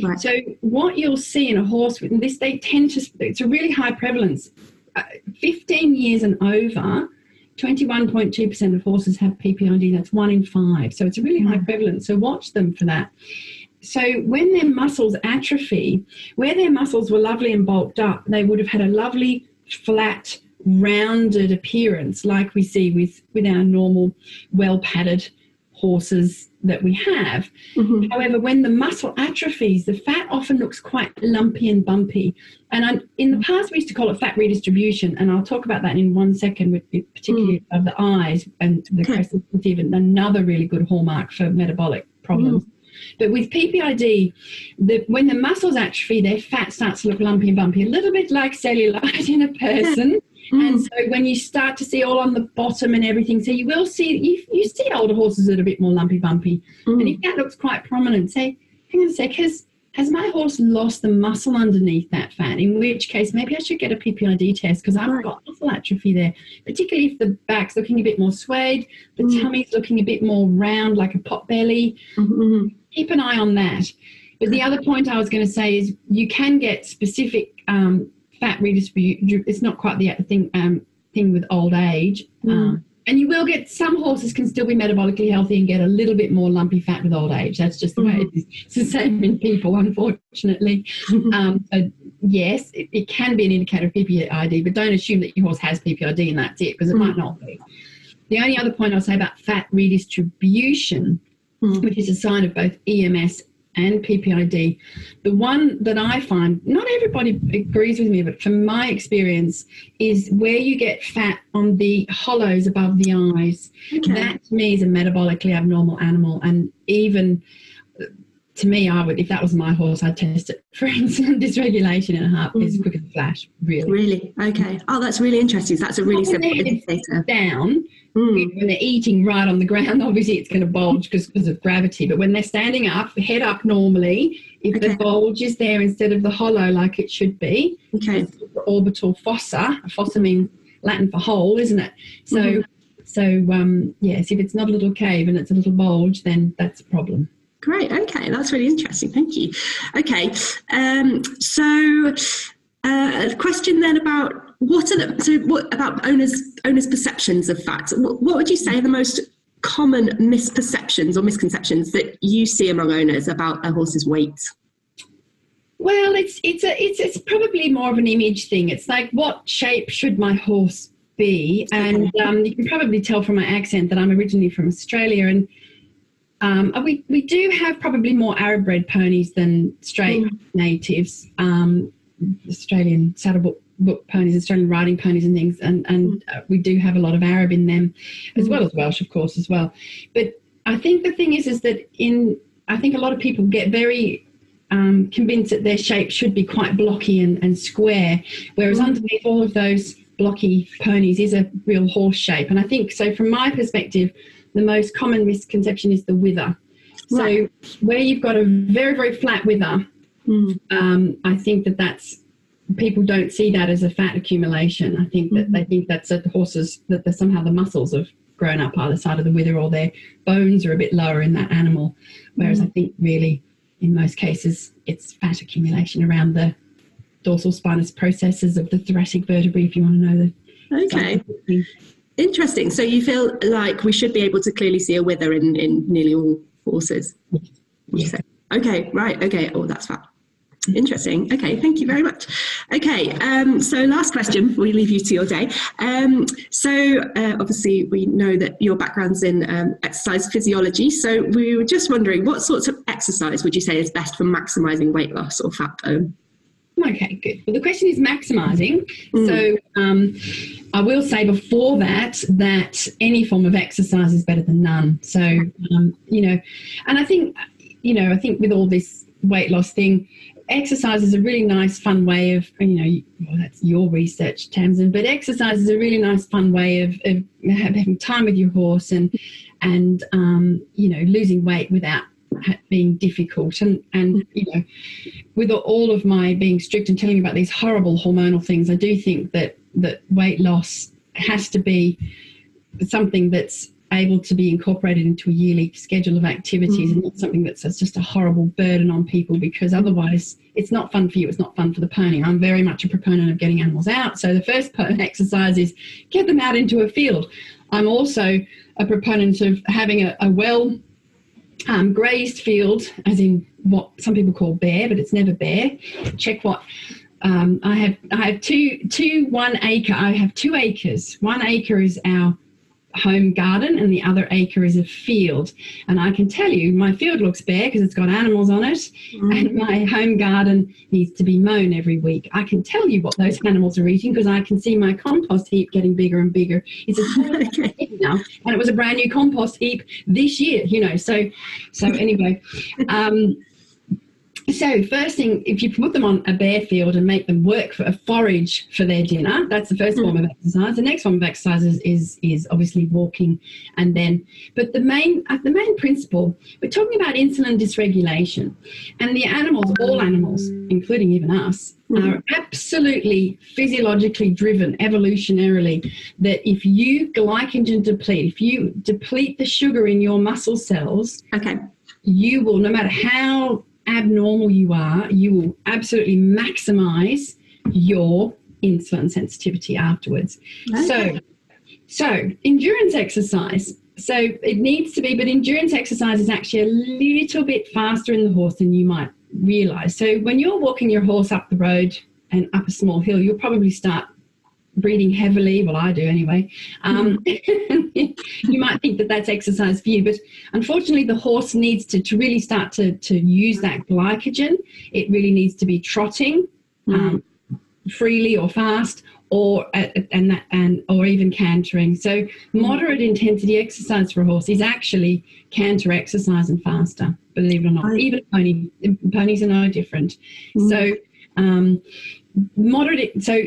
Right. so what you'll see in a horse with this they tend to it's a really high prevalence. Uh, 15 years and over 21.2% of horses have PPID, that's one in five. So it's a really high prevalence. So watch them for that so when their muscles atrophy, where their muscles were lovely and bulked up, they would have had a lovely flat, rounded appearance like we see with, with our normal well padded horses that we have. Mm-hmm. However, when the muscle atrophies, the fat often looks quite lumpy and bumpy. And I, in the past, we used to call it fat redistribution, and I'll talk about that in one second, with particularly mm. of the eyes and the okay. crest even another really good hallmark for metabolic problems. Mm. But with PPID, the, when the muscles atrophy, their fat starts to look lumpy and bumpy, a little bit like cellulite in a person. Mm. And so when you start to see all on the bottom and everything, so you will see you, you see older horses that are a bit more lumpy bumpy. Mm. And if that looks quite prominent, say, hang on a sec, has has my horse lost the muscle underneath that fat? In which case, maybe I should get a PPID test because I've got muscle atrophy there, particularly if the back's looking a bit more swayed, the mm. tummy's looking a bit more round like a pot belly. Mm-hmm keep an eye on that. But the other point I was going to say is you can get specific um, fat redistribution. It's not quite the thing um, thing with old age. Mm. Um, and you will get some horses can still be metabolically healthy and get a little bit more lumpy fat with old age. That's just the way it is. It's the same in people, unfortunately. um, yes, it, it, can be an indicator of PPID, but don't assume that your horse has PPID and that's it because it mm. might not be. The only other point I'll say about fat redistribution mm. which is a sign of both EMS and PPID. The one that I find, not everybody agrees with me, but from my experience, is where you get fat on the hollows above the eyes. Okay. That to me is a metabolically abnormal animal. And even to me, I would, if that was my horse, I'd test it for insulin dysregulation in a heartbeat mm. as quick as a flash, really. Really? Okay. Oh, that's really interesting. That's a really simple indicator. Down, Mm. When they're eating right on the ground, obviously it's going to bulge because of gravity. But when they're standing up, head up normally, if okay. the bulge is there instead of the hollow like it should be, okay. orbital fossa, fossa means Latin for hole, isn't it? So, mm-hmm. so um, yes, if it's not a little cave and it's a little bulge, then that's a problem. Great. Okay, that's really interesting. Thank you. Okay, um, so uh, a question then about what are the so what about owners owners perceptions of fat? What, what would you say are the most common misperceptions or misconceptions that you see among owners about a horse's weight? Well, it's it's a it's it's probably more of an image thing. It's like what shape should my horse be? And um, you can probably tell from my accent that I'm originally from Australia, and um, we we do have probably more Arab bred ponies than straight mm. natives. Um, Australian saddle book, ponies, Australian riding ponies, and things, and and uh, we do have a lot of Arab in them, as well as Welsh, of course, as well. But I think the thing is, is that in I think a lot of people get very um, convinced that their shape should be quite blocky and, and square, whereas mm. underneath all of those blocky ponies is a real horse shape. And I think so. From my perspective, the most common misconception is the wither. So where you've got a very very flat wither, mm. um, I think that that's people don't see that as a fat accumulation. I think that mm-hmm. they think that's that the horses that somehow the muscles have grown up either side of the wither or their bones are a bit lower in that animal. Whereas mm. I think really in most cases it's fat accumulation around the dorsal spinous processes of the thoracic vertebrae if you want to know the okay interesting so you feel like we should be able to clearly see a wither in, in nearly all horses yes. okay right okay oh that's fat Interesting. Okay, thank you very much. Okay, um, so last question we leave you to your day. Um, so uh, obviously we know that your background's in um, exercise physiology. So we were just wondering, what sorts of exercise would you say is best for maximising weight loss or fat burn? Okay, good. Well, the question is maximising. Mm. So um, I will say before that that any form of exercise is better than none. So um, you know, and I think you know, I think with all this weight loss thing, exercise is a really nice, fun way of, you know, well, that's your research, Tamsin, but exercise is a really nice, fun way of, of having time with your horse and, and um, you know, losing weight without being difficult. And, and, you know, with all of my being strict and telling you about these horrible hormonal things, I do think that, that weight loss has to be something that's able to be incorporated into a yearly schedule of activities mm. and not something that's just a horrible burden on people because otherwise it's not fun for you it's not fun for the pony i'm very much a proponent of getting animals out so the first exercise is get them out into a field i'm also a proponent of having a, a well um, grazed field as in what some people call bare but it's never bare. Check what um, I have I have two two one acre I have two acres. One acre is our home garden and the other acre is a field. And I can tell you, my field looks bare because it's got animals on it, mm. and my home garden needs to be mown every week. I can tell you what those animals are eating because I can see my compost heap getting bigger and bigger. It's a okay. now, and it was a brand new compost heap this year. You know, so so anyway. Um, so, first thing, if you put them on a bare field and make them work for a forage for their dinner, that's the first form of exercise. The next form of exercise is, is, is obviously walking, and then, but the main uh, the main principle we're talking about insulin dysregulation, and the animals, all animals, including even us, mm-hmm. are absolutely physiologically driven evolutionarily that if you glycogen deplete, if you deplete the sugar in your muscle cells, okay, you will, no matter how abnormal you are, you will absolutely maximize your insulin sensitivity afterwards. Okay. So, so endurance exercise. So it needs to be, but endurance exercise is actually a little bit faster in the horse than you might realize. So when you're walking your horse up the road and up a small hill, you'll probably start breathing heavily. Well, I do anyway. Um, you might think that that's exercise for you, but unfortunately, the horse needs to, to really start to, to use that glycogen. It really needs to be trotting mm. um, freely or fast. Or uh, and that and or even cantering. So moderate intensity exercise for a horse is actually canter exercise and faster. Believe it or not, even pony ponies are no different. So um, moderate. So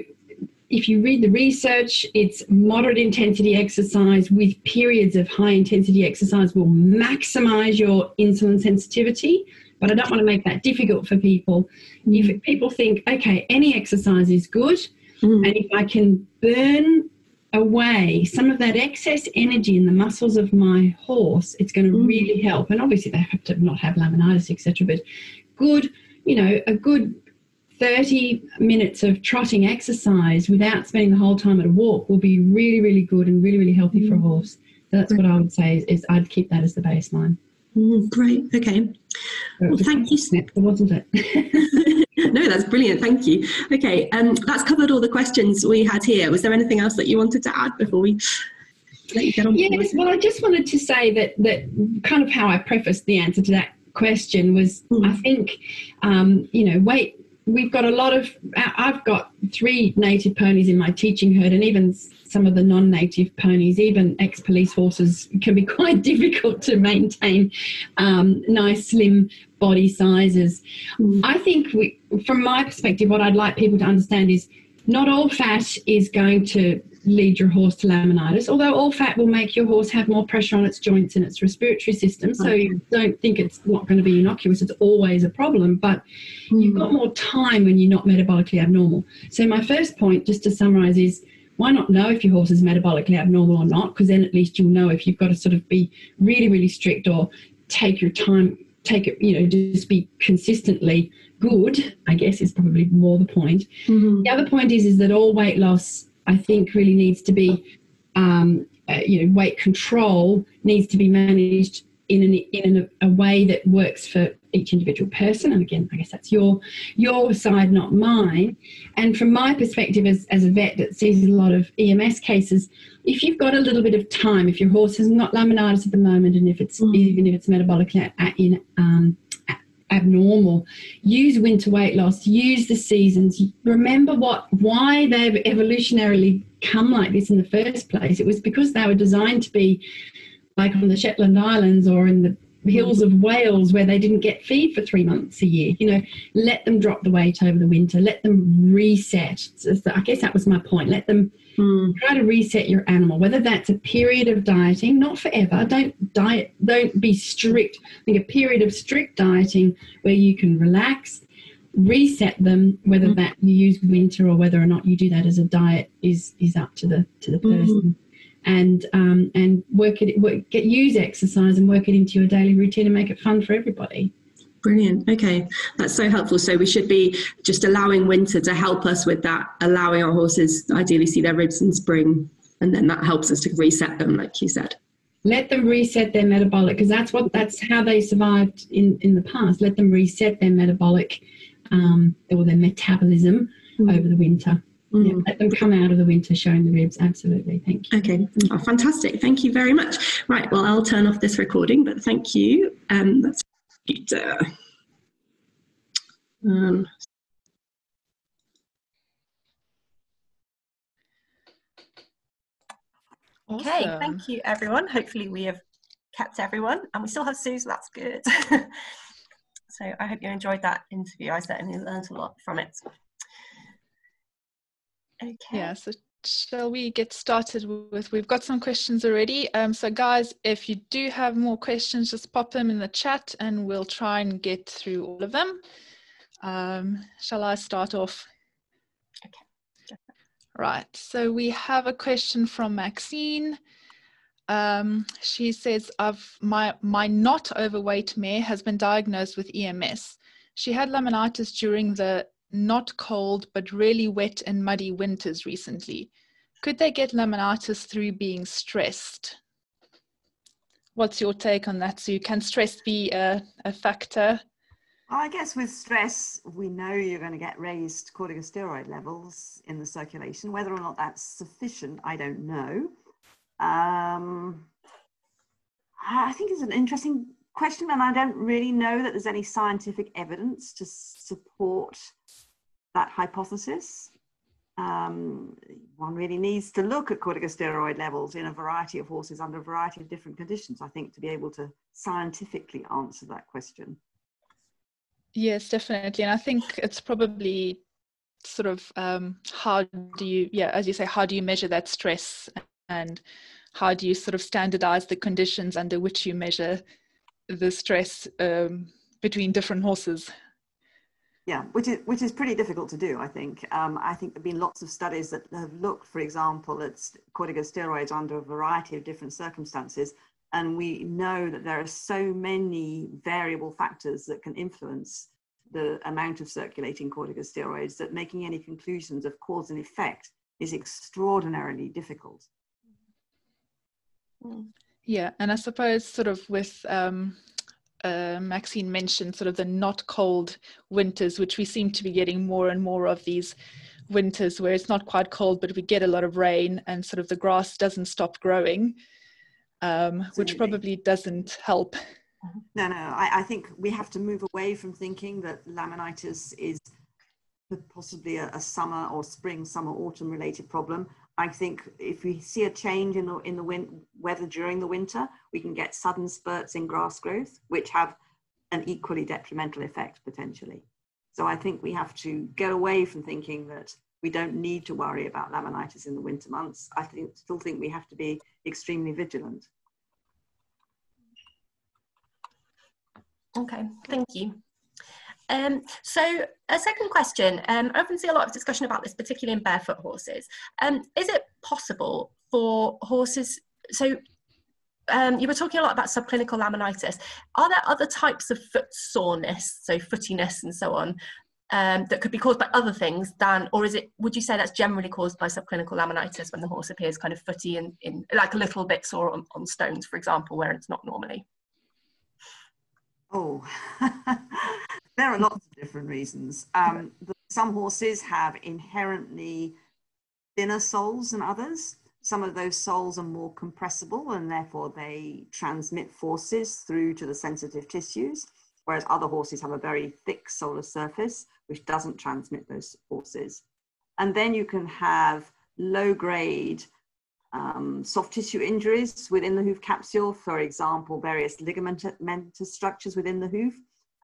if you read the research, it's moderate intensity exercise with periods of high intensity exercise will maximize your insulin sensitivity. But I don't want to make that difficult for people. If people think, okay, any exercise is good, mm. and if I can burn away some of that excess energy in the muscles of my horse, it's going to mm. really help. And obviously, they have to not have laminitis, etc. But good, you know, a good 30 minutes of trotting exercise without spending the whole time at a walk will be really, really good and really, really healthy for a mm. horse. So that's what I would say is, is I'd keep that as the baseline. Mm, great. Okay. Well, thank you, Snip, wasn't it? no, that's brilliant. Thank you. Okay, um, that's covered all the questions we had here. Was there anything else that you wanted to add before we let you get on? Yes. Well, I just wanted to say that that kind of how I prefaced the answer to that question was, mm. I think, um, you know, weight we've got a lot of i've got three native ponies in my teaching herd and even some of the non-native ponies even ex-police horses can be quite difficult to maintain um, nice slim body sizes mm. i think we, from my perspective what i'd like people to understand is not all fat is going to lead your horse to laminitis, although all fat will make your horse have more pressure on its joints and its respiratory system. So okay. don't think it's not going to be innocuous. It's always a problem, but mm. you've got more time when you're not metabolically abnormal. So my first point, just to summarize, is why not know if your horse is metabolically abnormal or not? Because then at least you'll know if you've got to sort of be really, really strict or take your time, take it, you know, just be consistently good, I guess is probably more the point. Mm-hmm. The other point is, is that all weight loss I think really needs to be, um, uh, you know, weight control needs to be managed in an, in an, a way that works for each individual person. And again, I guess that's your your side, not mine. And from my perspective as, as a vet that sees a lot of EMS cases, if you've got a little bit of time, if your horse has not laminitis at the moment, and if it's mm. even if it's metabolically in um, abnormal. Use winter weight loss, use the seasons. Remember what why they've evolutionarily come like this in the first place. It was because they were designed to be like on the Shetland Islands or in the hills of Wales where they didn't get feed for three months a year. You know, let them drop the weight over the winter, let them reset. So I guess that was my point. Let them mm. try to reset your animal, whether that's a period of dieting, not forever. Don't diet, don't be strict. I think a period of strict dieting where you can relax, reset them, whether mm. that you use winter or whether or not you do that as a diet is is up to the to the hmm. person. Mm and um, and work it work, get use exercise and work it into your daily routine and make it fun for everybody Brilliant. Okay, that's so helpful. So we should be just allowing winter to help us with that, allowing our horses ideally see their ribs in spring, and then that helps us to reset them, like you said. Let them reset their metabolic because that's what that's how they survived in in the past. Let them reset their metabolic um, or their metabolism mm. over the winter. Mm. Yeah, let them come out of the winter showing the ribs. Absolutely. Thank you. Okay. Oh, fantastic. Thank you very much. Right. Well, I'll turn off this recording, but thank you. Um, that's uh, um, awesome. Okay, thank you everyone. Hopefully we have kept everyone and we still have Sue, so that's good. so I hope you enjoyed that interview. I certainly learned a lot from it. Okay. Yeah, so shall we get started with we've got some questions already. Um, so guys if you do have more questions just pop them in the chat and we'll try and get through all of them. Um, shall i start off? Okay. Right so we have a question from maxine. Um, she says I've, my my not overweight mare has been diagnosed with ems she had laminitis during the not cold but really wet and muddy winters recently. Could they get laminitis through being stressed? What's your take on that, Sue? Can stress be a, a factor? I guess with stress, we know you're going to get raised corticosteroid levels in the circulation. Whether or not that's sufficient, I don't know. Um, I think it's an interesting question, and I don't really know that there's any scientific evidence to support that hypothesis. Um, one really needs to look at corticosteroid levels in a variety of horses under a variety of different conditions, I think, to be able to scientifically answer that question. Yes, definitely. And I think it's probably sort of um, how do you, yeah, as you say, how do you measure that stress and how do you sort of standardize the conditions under which you measure the stress um, between different horses? Yeah, which is which is pretty difficult to do. I think. Um, I think there've been lots of studies that have looked, for example, at corticosteroids under a variety of different circumstances, and we know that there are so many variable factors that can influence the amount of circulating corticosteroids that making any conclusions of cause and effect is extraordinarily difficult. Yeah, and I suppose sort of with um, uh, Maxine mentioned sort of the not cold winters, which we seem to be getting more and more of these winters where it's not quite cold, but we get a lot of rain and sort of the grass doesn't stop growing, um, which probably doesn't help. No, no, I, I, think we have to move away from thinking that laminitis is possibly a, a summer or spring, summer, autumn related problem. I think if we see a change in the in the win- weather during the winter, we can get sudden spurts in grass growth, which have an equally detrimental effect potentially. So I think we have to get away from thinking that we don't need to worry about laminitis in the winter months. I think, still think we have to be extremely vigilant. Okay, thank you. Um, so a second question, um, I often see a lot of discussion about this, particularly in barefoot horses. Um, is it possible for horses, so um, you were talking a lot about subclinical laminitis. Are there other types of foot soreness, so footiness and so on, um, that could be caused by other things than, or is it, would you say that's generally caused by subclinical laminitis when the horse appears kind of footy and in, like a little bit sore on, on stones, for example, where it's not normally? Oh, there are lots of different reasons. Um, some horses have inherently thinner soles than others. Some of those soles are more compressible and therefore they transmit forces through to the sensitive tissues, whereas other horses have a very thick solar surface which doesn't transmit those forces. And then you can have low grade um, soft tissue injuries within the hoof capsule, for example, various ligamentous structures within the hoof,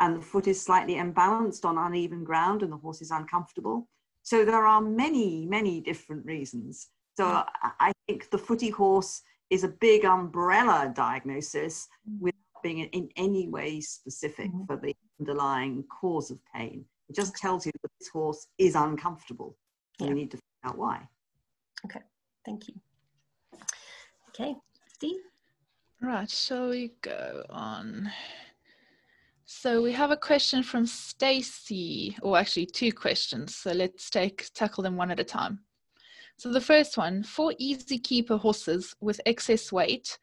and the foot is slightly imbalanced on uneven ground and the horse is uncomfortable. So there are many, many different reasons. So I think the footy horse is a big umbrella diagnosis mm. without being in any way specific mm-hmm. for the underlying cause of pain. It just tells you that this horse is uncomfortable. Yeah. You need to find out why. Okay, thank you. Okay, Steve? Right, shall we go on? So we have a question from Stacy, or actually two questions. So let's take tackle them one at a time. So the first one, for easy keeper horses with excess weight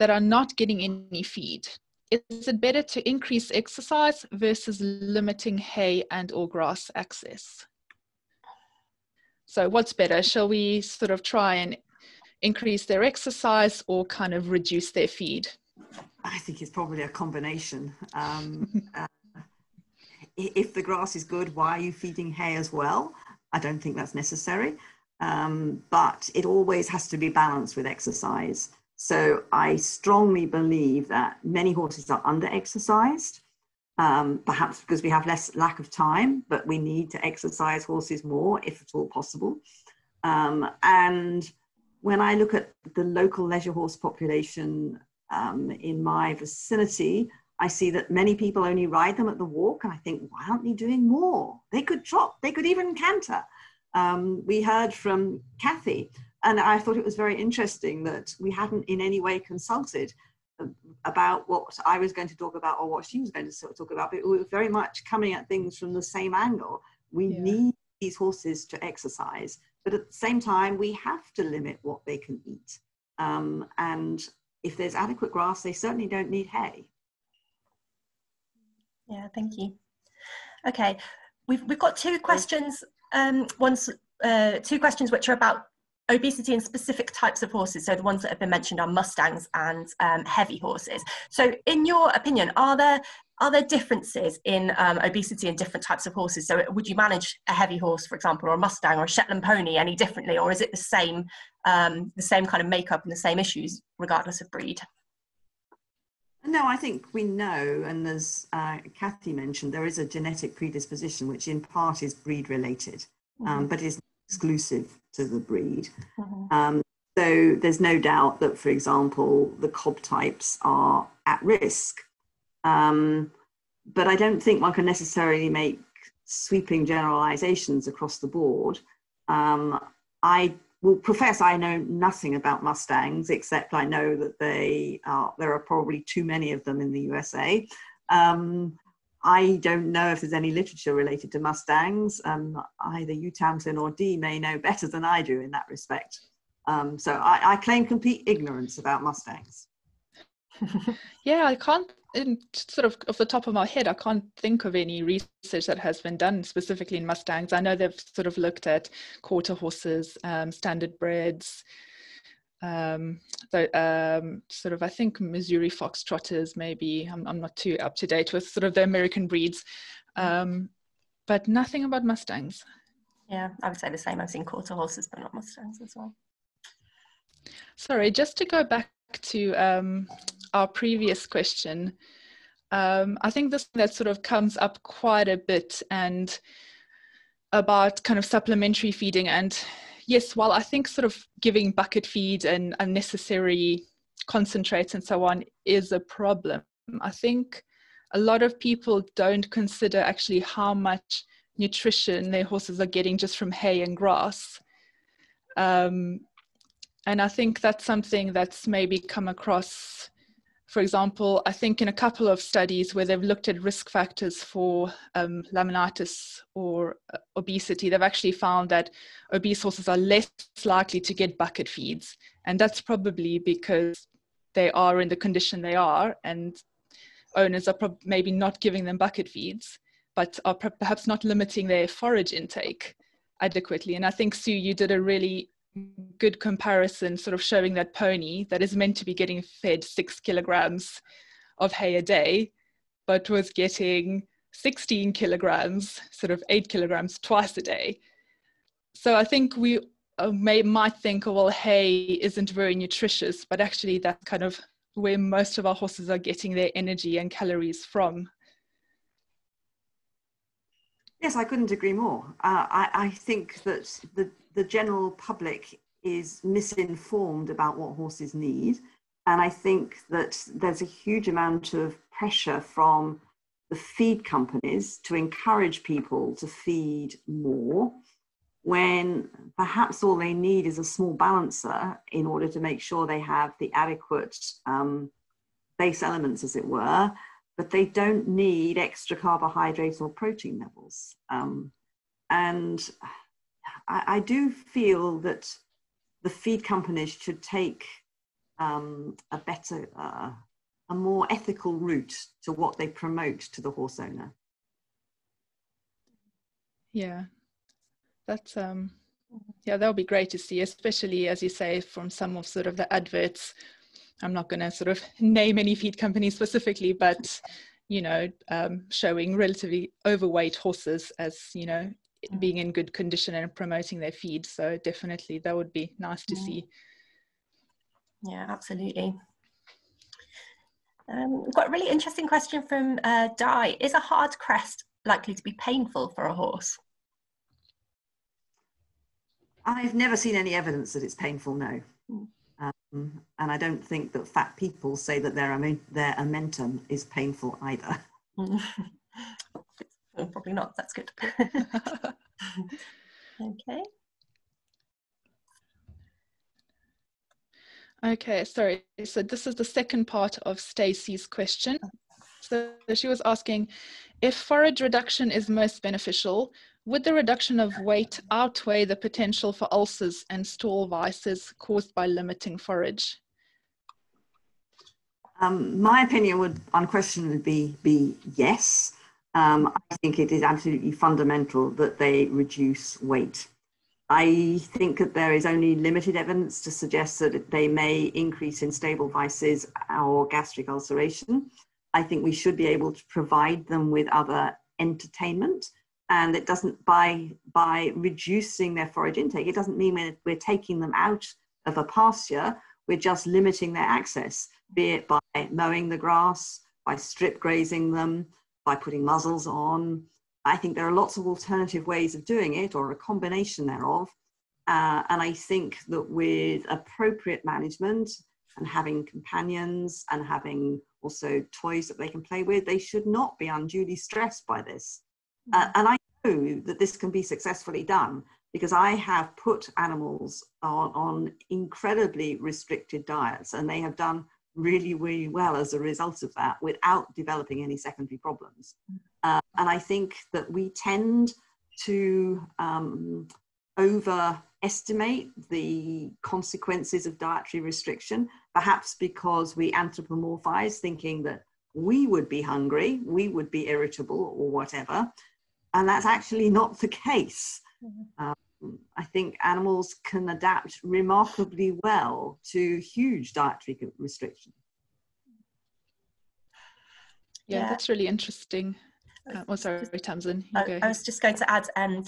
that are not getting any feed, is it better to increase exercise versus limiting hay and or grass access? So what's better? Shall we sort of try and increase their exercise or kind of reduce their feed? I think it's probably a combination. Um, uh, if the grass is good, why are you feeding hay as well? I don't think that's necessary. Um, but it always has to be balanced with exercise. So I strongly believe that many horses are under exercised, um, perhaps because we have less lack of time, but we need to exercise horses more if at all possible. Um, and when I look at the local leisure horse population um, in my vicinity, I see that many people only ride them at the walk, and I think, why aren't they doing more? They could trot, they could even canter. Um, we heard from Cathy, and I thought it was very interesting that we hadn't in any way consulted about what I was going to talk about or what she was going to talk about, but we were very much coming at things from the same angle. We yeah. need these horses to exercise but at the same time, we have to limit what they can eat. Um, and if there's adequate grass, they certainly don't need hay. Yeah, thank you. Okay, we've, we've got two questions. Um, one's, uh, two questions which are about obesity in specific types of horses. So the ones that have been mentioned are mustangs and um, heavy horses. So in your opinion, are there are there differences in um, obesity in different types of horses? So would you manage a heavy horse, for example, or a Mustang or a Shetland pony any differently, or is it the same, um, the same kind of makeup and the same issues regardless of breed? No, I think we know, and as uh, Cathy mentioned, there is a genetic predisposition which in part is breed related, um, mm-hmm. but is exclusive to the breed. Mm-hmm. Um, so there's no doubt that, for example, the cob types are at risk um, but I don't think one can necessarily make sweeping generalizations across the board. Um, I will profess I know nothing about Mustangs, except I know that they are, there are probably too many of them in the USA. Um, I don't know if there's any literature related to Mustangs. Um, either you, Tamsin, or Dee may know better than I do in that respect. Um, so I, I, claim complete ignorance about Mustangs. yeah, I can't in sort of off the top of my head, I can't think of any research that has been done specifically in Mustangs. I know they've sort of looked at quarter horses, um, standard breds, um, the, um, sort of, I think Missouri Foxtrotters, maybe. I'm, I'm, not too up to date with sort of the American breeds. Um, but nothing about Mustangs. Yeah, I would say the same. I've seen quarter horses, but not Mustangs as well. Sorry, just to go back to um, our previous question, um, I think this that sort of comes up quite a bit and about kind of supplementary feeding. And yes, while I think sort of giving bucket feed and unnecessary concentrates and so on is a problem, I think a lot of people don't consider actually how much nutrition their horses are getting just from hay and grass. Um, and I think that's something that's maybe come across. For example, I think in a couple of studies where they've looked at risk factors for um, laminitis or uh, obesity, they've actually found that obese horses are less likely to get bucket feeds. And that's probably because they are in the condition they are, and owners are prob- maybe not giving them bucket feeds but are perhaps not limiting their forage intake adequately. And I think, Sue, you did a really good comparison, sort of showing that pony that is meant to be getting fed six kilograms of hay a day, but was getting 16 kilograms, sort of eight kilograms twice a day. So I think we uh, may might think, oh, well, hay isn't very nutritious, but actually that's kind of where most of our horses are getting their energy and calories from. Yes, I couldn't agree more. Uh, I, I, think that the, the general public is misinformed about what horses need. And I think that there's a huge amount of pressure from the feed companies to encourage people to feed more when perhaps all they need is a small balancer in order to make sure they have the adequate um, base elements, as it were, but they don't need extra carbohydrates or protein levels. Um, and I, I, do feel that the feed companies should take um, a better, uh, a more ethical route to what they promote to the horse owner. Yeah, that's um, yeah, that would be great to see, especially as you say from some of sort of the adverts I'm not going to sort of name any feed companies specifically, but you know, um, showing relatively overweight horses as you know being in good condition and promoting their feed. So definitely, that would be nice to see. Yeah, absolutely. Um, we've got a really interesting question from uh, Di. Is a hard crest likely to be painful for a horse? I've never seen any evidence that it's painful, no. Mm. Um, and I don't think that fat people say that their, their omentum is painful either. Probably not, that's good. okay. Okay, sorry. So this is the second part of Stacey's question. So she was asking if forage reduction is most beneficial, would the reduction of weight outweigh the potential for ulcers and stall vices caused by limiting forage? Um, my opinion would unquestionably be, be yes. Um, I think it is absolutely fundamental that they reduce weight. I think that there is only limited evidence to suggest that they may increase in stable vices or gastric ulceration. I think we should be able to provide them with other entertainment and it doesn't by by reducing their forage intake it doesn't mean we're, we're taking them out of a pasture we're just limiting their access be it by mowing the grass by strip grazing them by putting muzzles on. I think there are lots of alternative ways of doing it or a combination thereof. Uh, and i think that with appropriate management and having companions and having also toys that they can play with they should not be unduly stressed by this. Uh, and I know that this can be successfully done because I have put animals on, on incredibly restricted diets and they have done really, really well as a result of that without developing any secondary problems. Uh, and I think that we tend to um, overestimate the consequences of dietary restriction, perhaps because we anthropomorphize thinking that we would be hungry, we would be irritable or whatever, and that's actually not the case. Mm-hmm. I think animals can adapt remarkably well to huge dietary restriction. Yeah, yeah, that's really interesting. Uh, oh, sorry, Tamsin. I, I, was just going to add, um,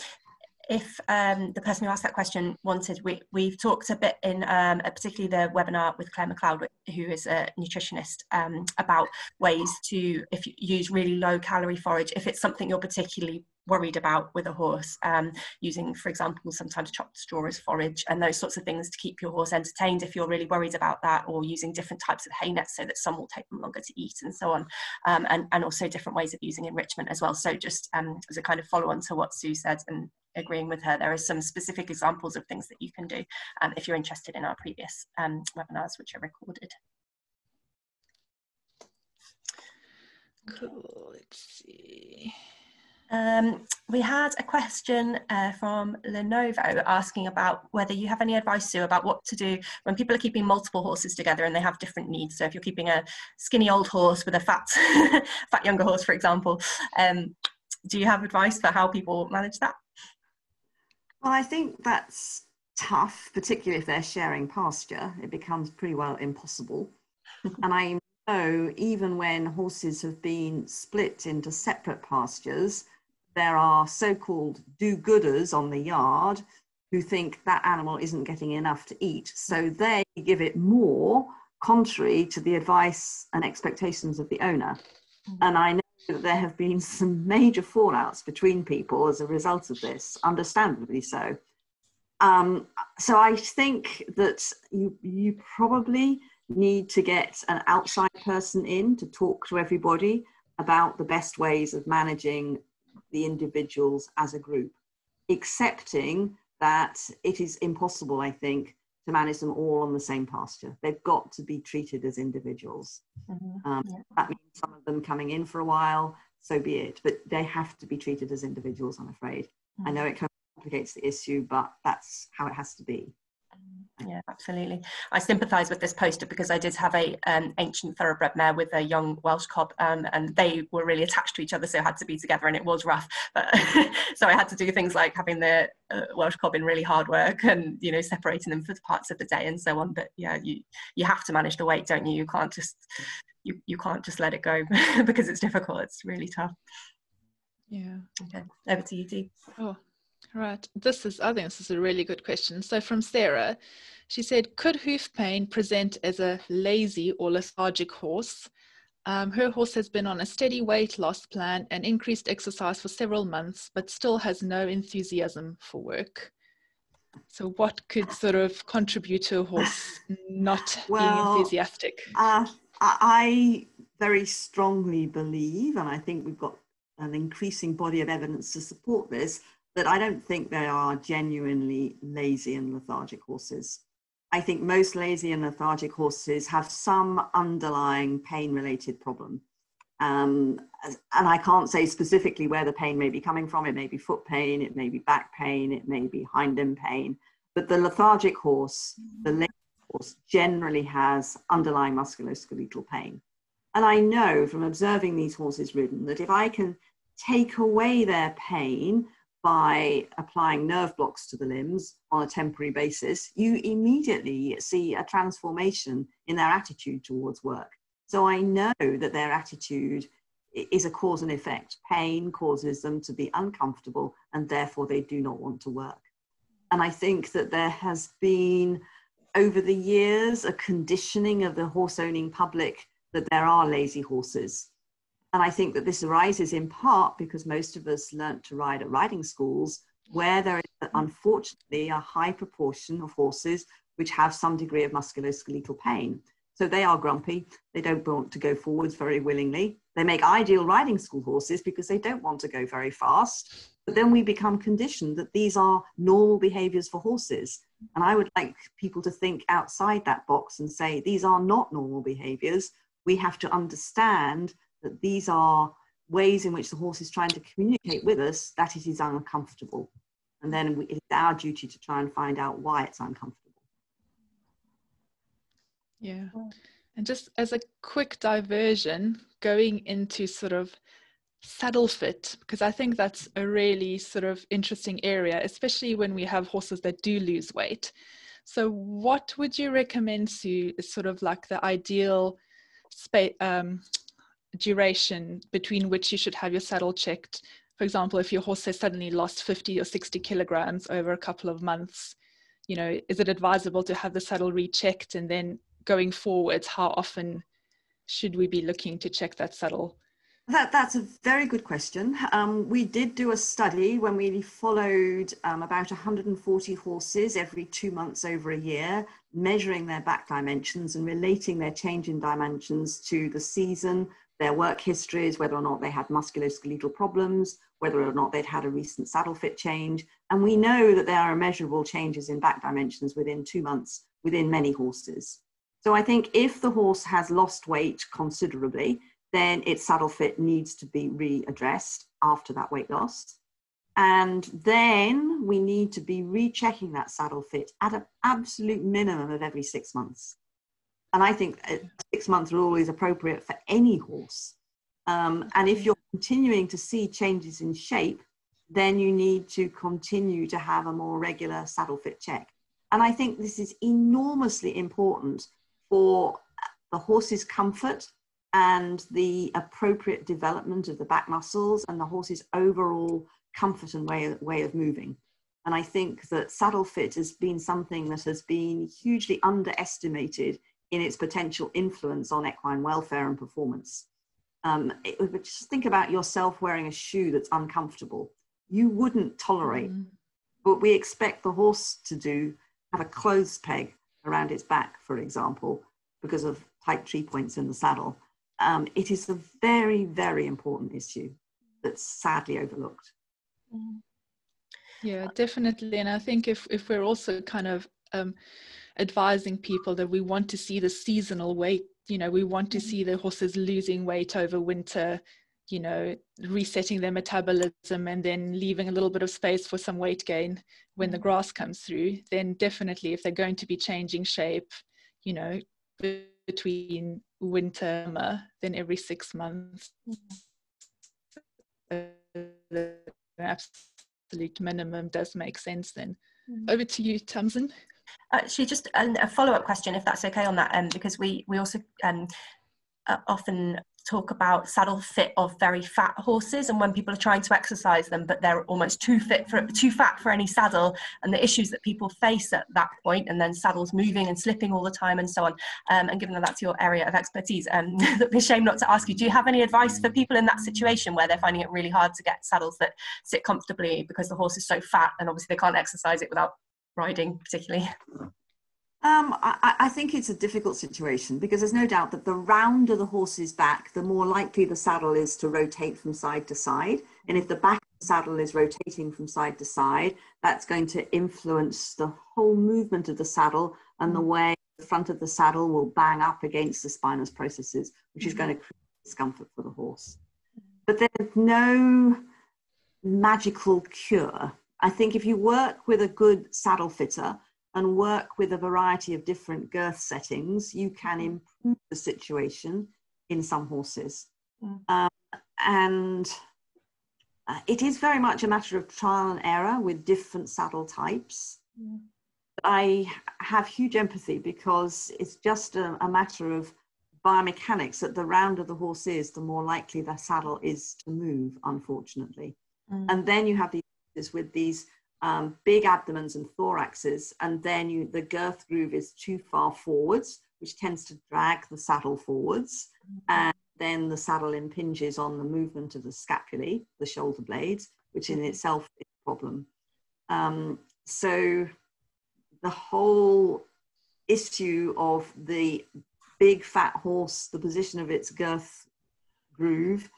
if um, the person who asked that question wanted, we, we've talked a bit in um, particularly the webinar with Claire McLeod, who is a nutritionist, um, about ways to, if you use really low calorie forage, if it's something you're particularly worried about with a horse, um, using, for example, sometimes chopped straw as forage and those sorts of things to keep your horse entertained if you're really worried about that, or using different types of hay nets so that some will take them longer to eat and so on, um, and, and also different ways of using enrichment as well. So just um, as a kind of follow on to what Sue said and agreeing with her, there are some specific examples of things that you can do um, if you're interested in our previous um, webinars, which are recorded. Cool, let's see. Um, we had a question uh, from Lenovo asking about whether you have any advice, Sue, about what to do when people are keeping multiple horses together and they have different needs. So if you're keeping a skinny old horse with a fat, fat younger horse, for example, um, do you have advice for how people manage that? Well, I think that's tough, particularly if they're sharing pasture. It becomes pretty well impossible. and I know even when horses have been split into separate pastures, there are so-called do-gooders on the yard who think that animal isn't getting enough to eat. So they give it more, contrary to the advice and expectations of the owner. Mm. And I know that there have been some major fallouts between people as a result of this, understandably so. Um, so I think that you, you probably need to get an outside person in to talk to everybody about the best ways of managing the individuals as a group, accepting that it is impossible, I think, to manage them all on the same pasture. They've got to be treated as individuals. Mm-hmm. Um, yeah. That means some of them coming in for a while, so be it, but they have to be treated as individuals, I'm afraid. Mm-hmm. I know it complicates the issue, but that's how it has to be. Yeah, absolutely. I sympathise with this poster because I did have a um, ancient thoroughbred mare with a young Welsh cob, um, and they were really attached to each other, so had to be together, and it was rough. But so I had to do things like having the uh, Welsh cob in really hard work, and you know separating them for parts of the day and so on. But yeah, you you have to manage the weight, don't you? You can't just you you can't just let it go because it's difficult. It's really tough. Yeah. Okay. Over to you, Dee. Oh, Right. This is, I think this is a really good question. So from Sarah, she said, could hoof pain present as a lazy or lethargic horse? Um, her horse has been on a steady weight loss plan and increased exercise for several months, but still has no enthusiasm for work. So, what could sort of contribute to a horse not well, being enthusiastic? Uh, I very strongly believe, and I think we've got an increasing body of evidence to support this, but I don't think they are genuinely lazy and lethargic horses. I think most lazy and lethargic horses have some underlying pain related problem. Um, and I can't say specifically where the pain may be coming from. It may be foot pain, it may be back pain, it may be hind limb pain. But the lethargic horse, the lazy horse, generally has underlying musculoskeletal pain. And I know from observing these horses ridden that if I can take away their pain by applying nerve blocks to the limbs on a temporary basis, you immediately see a transformation in their attitude towards work. So I know that their attitude is a cause and effect. Pain causes them to be uncomfortable and therefore they do not want to work. And I think that there has been over the years a conditioning of the horse owning public that there are lazy horses and I think that this arises in part because most of us learnt to ride at riding schools where there is mm-hmm. unfortunately a high proportion of horses which have some degree of musculoskeletal pain. So they are grumpy. They don't want to go forwards very willingly. They make ideal riding school horses because they don't want to go very fast. But then we become conditioned that these are normal behaviors for horses. And I would like people to think outside that box and say, these are not normal behaviors. We have to understand that these are ways in which the horse is trying to communicate with us that it is uncomfortable. And then we, it's our duty to try and find out why it's uncomfortable. Yeah. And just as a quick diversion, going into sort of saddle fit, because I think that's a really sort of interesting area, especially when we have horses that do lose weight. So, what would you recommend to sort of like the ideal space, um, duration between which you should have your saddle checked. For example, if your horse has suddenly lost 50 or 60 kilograms over a couple of months, you know, is it advisable to have the saddle rechecked? And then going forwards, how often should we be looking to check that saddle? That, that's a very good question. Um, we did do a study when we followed um, about 140 horses every two months over a year, measuring their back dimensions and relating their change in dimensions to the season, their work histories, whether or not they had musculoskeletal problems, whether or not they'd had a recent saddle fit change. And we know that there are measurable changes in back dimensions within two months within many horses. So I think if the horse has lost weight considerably, then its saddle fit needs to be readdressed after that weight loss. And then we need to be rechecking that saddle fit at an absolute minimum of every six months. And I think six month rule is appropriate for any horse. Um, and if you're continuing to see changes in shape, then you need to continue to have a more regular saddle fit check. And I think this is enormously important for the horse's comfort and the appropriate development of the back muscles and the horse's overall comfort and way, way of moving. And I think that saddle fit has been something that has been hugely underestimated in its potential influence on equine welfare and performance. Um, it, just think about yourself wearing a shoe that's uncomfortable. You wouldn't tolerate, mm. but we expect the horse to do have a clothes peg around its back, for example, because of tight tree points in the saddle um, it is a very, very important issue that's sadly overlooked. Yeah, definitely. And I think if, if we're also kind of um, advising people that we want to see the seasonal weight, you know, we want to mm-hmm. see the horses losing weight over winter, you know, resetting their metabolism and then leaving a little bit of space for some weight gain when the mm-hmm. grass comes through, then definitely if they're going to be changing shape, you know, between winter then every six months the absolute minimum does make sense then mm. over to you tamsin actually just a follow-up question if that's okay on that um, because we we also um, uh, often talk about saddle fit of very fat horses and when people are trying to exercise them but they're almost too fit for too fat for any saddle and the issues that people face at that point and then saddles moving and slipping all the time and so on. Um, and given that that's your area of expertise um, that'd be a shame not to ask you do you have any advice for people in that situation where they're finding it really hard to get saddles that sit comfortably because the horse is so fat and obviously they can't exercise it without riding particularly um, I, I, think it's a difficult situation because there's no doubt that the rounder the horse's back, the more likely the saddle is to rotate from side to side. And if the back of the saddle is rotating from side to side, that's going to influence the whole movement of the saddle and the way the front of the saddle will bang up against the spinous processes, which is going to create discomfort for the horse. But there's no magical cure. I think if you work with a good saddle fitter, and work with a variety of different girth settings, you can improve the situation in some horses. Mm. Um, and uh, it is very much a matter of trial and error with different saddle types. Mm. I have huge empathy because it's just a, a matter of biomechanics that the rounder the horse is, the more likely the saddle is to move, unfortunately. Mm. And then you have these with these um, big abdomens and thoraxes, and then you, the girth groove is too far forwards, which tends to drag the saddle forwards, and then the saddle impinges on the movement of the scapulae, the shoulder blades, which in itself is a problem. Um, so the whole issue of the big fat horse, the position of its girth groove,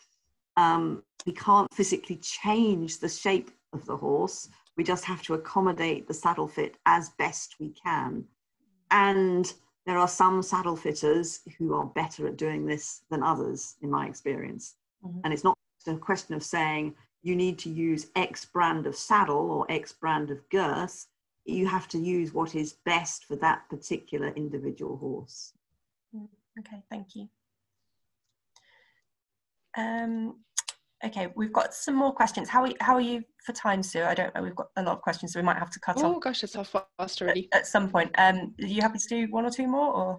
um, we can't physically change the shape of the horse we just have to accommodate the saddle fit as best we can. And there are some saddle fitters who are better at doing this than others, in my experience. Mm-hmm. And it's not a question of saying you need to use X brand of saddle or X brand of girth. You have to use what is best for that particular individual horse. Mm, okay, thank you. Um, Okay, we've got some more questions. How are how are you for time, Sue? I don't know. We've got a lot of questions, so we might have to cut oh, off. Oh gosh, it's off fast already. At, at, some point. Um, are you happy to do one or two more, or?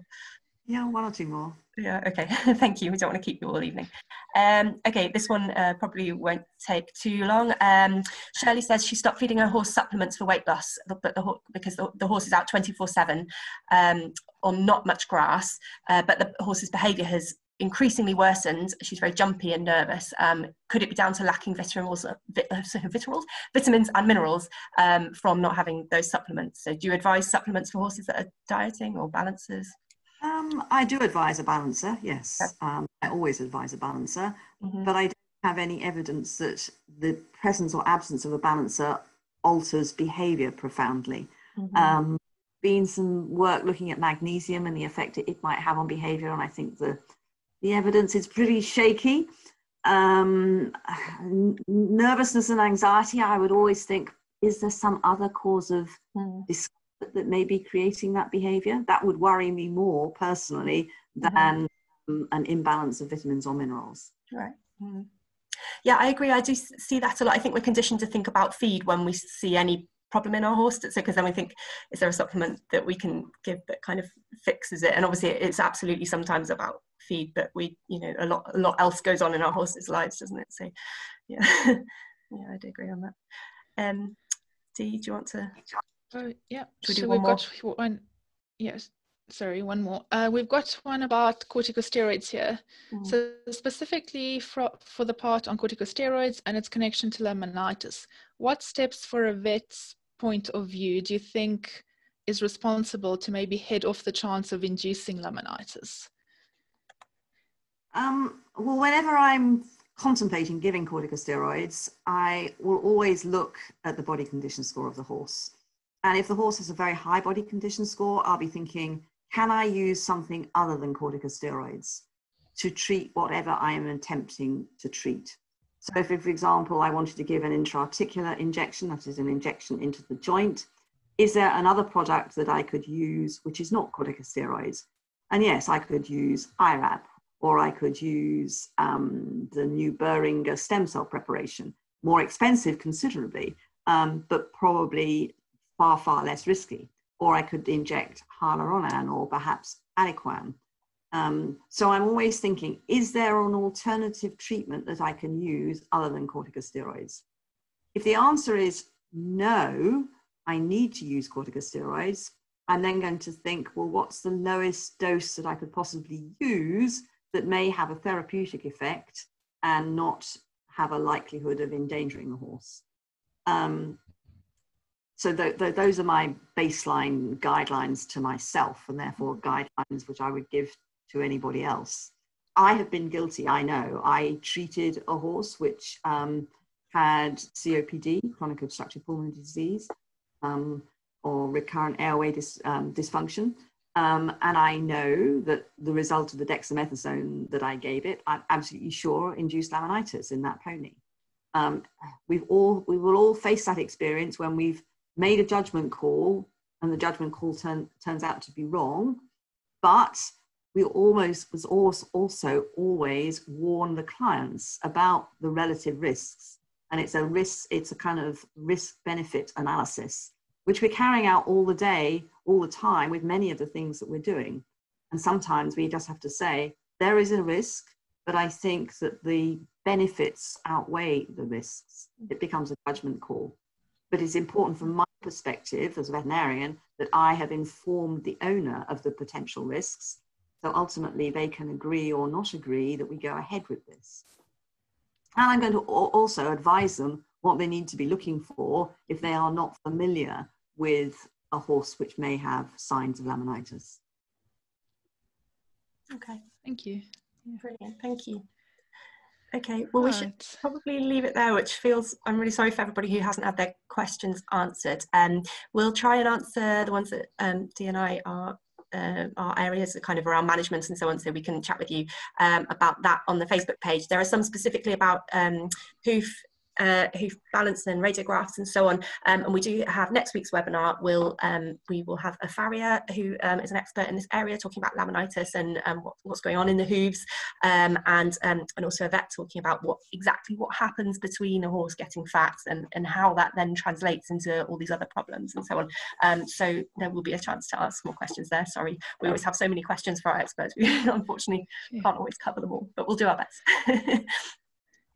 Yeah, one or two more. Yeah, okay. Thank you. We don't want to keep you all evening. Um, okay, this one uh, probably won't take too long. Um, Shirley says she stopped feeding her horse supplements for weight loss, but the, because the, the horse is out 24 7 um, on not much grass, uh, but the horse's behaviour has increasingly worsened. She's very jumpy and nervous. Um, could it be down to lacking vitamins, vitamins, vitamins and minerals um, from not having those supplements? So, do you advise supplements for horses that are dieting or balancers? Um, I do advise a balancer, yes. Um, I always advise a balancer, mm-hmm. but I don't have any evidence that the presence or absence of a balancer alters behavior profoundly. Mm-hmm. Um, been some work looking at magnesium and the effect it might have on behavior, and I think the the evidence is pretty shaky. Um, nervousness and anxiety, I would always think, is there some other cause of mm. discomfort that may be creating that behavior? That would worry me more personally mm-hmm. than um, an imbalance of vitamins or minerals. Right. Mm. Yeah, I agree. I do see that a lot. I think we're conditioned to think about feed when we see any problem in our horse. So, because then we think, is there a supplement that we can give that kind of fixes it? And obviously, it's absolutely sometimes about feed, but we, you know, a lot, a lot else goes on in our horses' lives, doesn't it? So, yeah, yeah, I do agree on that. Um, Dee, do you want to? Oh, yeah. We so we've more? got one. Yes. Sorry, one more. Uh, we've got one about corticosteroids here. Mm. So specifically for, for the part on corticosteroids and its connection to laminitis, what steps for a vet's point of view do you think is responsible to maybe head off the chance of inducing laminitis? Um, well, whenever I'm contemplating giving corticosteroids, I will always look at the body condition score of the horse. And if the horse has a very high body condition score, I'll be thinking, can I use something other than corticosteroids to treat whatever I am attempting to treat? So if, for example, I wanted to give an intra-articular injection, that is an injection into the joint, is there another product that I could use which is not corticosteroids? And yes, I could use IRAP or I could use um, the new Boehringer stem cell preparation, more expensive considerably, um, but probably far, far less risky. Or I could inject hyaluronan or perhaps Adequan. Um, so I'm always thinking, is there an alternative treatment that I can use other than corticosteroids? If the answer is no, I need to use corticosteroids, I'm then going to think, well, what's the lowest dose that I could possibly use that may have a therapeutic effect and not have a likelihood of endangering the horse. Um, so th- th- those are my baseline guidelines to myself, and therefore guidelines which I would give to anybody else. I have been guilty, I know. I treated a horse which um, had COPD, chronic obstructive pulmonary disease, um, or recurrent airway dis- um, dysfunction. Um, and I know that the result of the dexamethasone that I gave it, I'm absolutely sure induced laminitis in that pony. Um, we've all, we will all face that experience when we've made a judgment call and the judgment call turn, turns out to be wrong. But we almost was also always warn the clients about the relative risks. And it's a risk, it's a kind of risk benefit analysis which we're carrying out all the day, all the time with many of the things that we're doing. And sometimes we just have to say, there is a risk, but I think that the benefits outweigh the risks. It becomes a judgment call. But it's important from my perspective as a veterinarian that I have informed the owner of the potential risks. So ultimately, they can agree or not agree that we go ahead with this. And I'm going to also advise them what they need to be looking for if they are not familiar with a horse which may have signs of laminitis. Okay, thank you. Brilliant, thank you. Okay, well, we should probably leave it there, which feels, I'm really sorry for everybody who hasn't had their questions answered. Um, we'll try and answer the ones that um, Dee and I are uh, our areas kind of around management and so on, so we can chat with you um, about that on the Facebook page. There are some specifically about um, hoof uh, hoof balance and radiographs and so on. Um, and we do have next week's webinar. We'll um, we will have a farrier who um, is an expert in this area talking about laminitis and um, what, what's going on in the hooves, um, and um, and also a vet talking about what exactly what happens between a horse getting fat and and how that then translates into all these other problems and so on. so there will be a chance to ask more questions there. Sorry, we always have so many questions for our experts. We unfortunately can't always cover them all, but we'll do our best.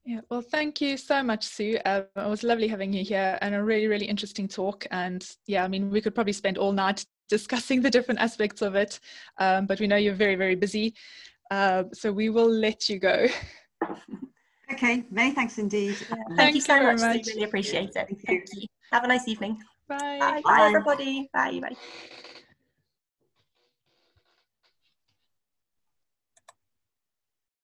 Yeah, well, thank you so much, Sue. Um, it was lovely having you here and a really, really interesting talk. And yeah, I mean, we could probably spend all night discussing the different aspects of it, um, but we know you're very, very busy. Uh, so we will let you go. Okay, many thanks indeed. Yeah, thank, thank, you so much. much. Really appreciate it. Thank you. Thank you. Have a nice evening. Bye. Bye, Bye everybody. Bye. Bye.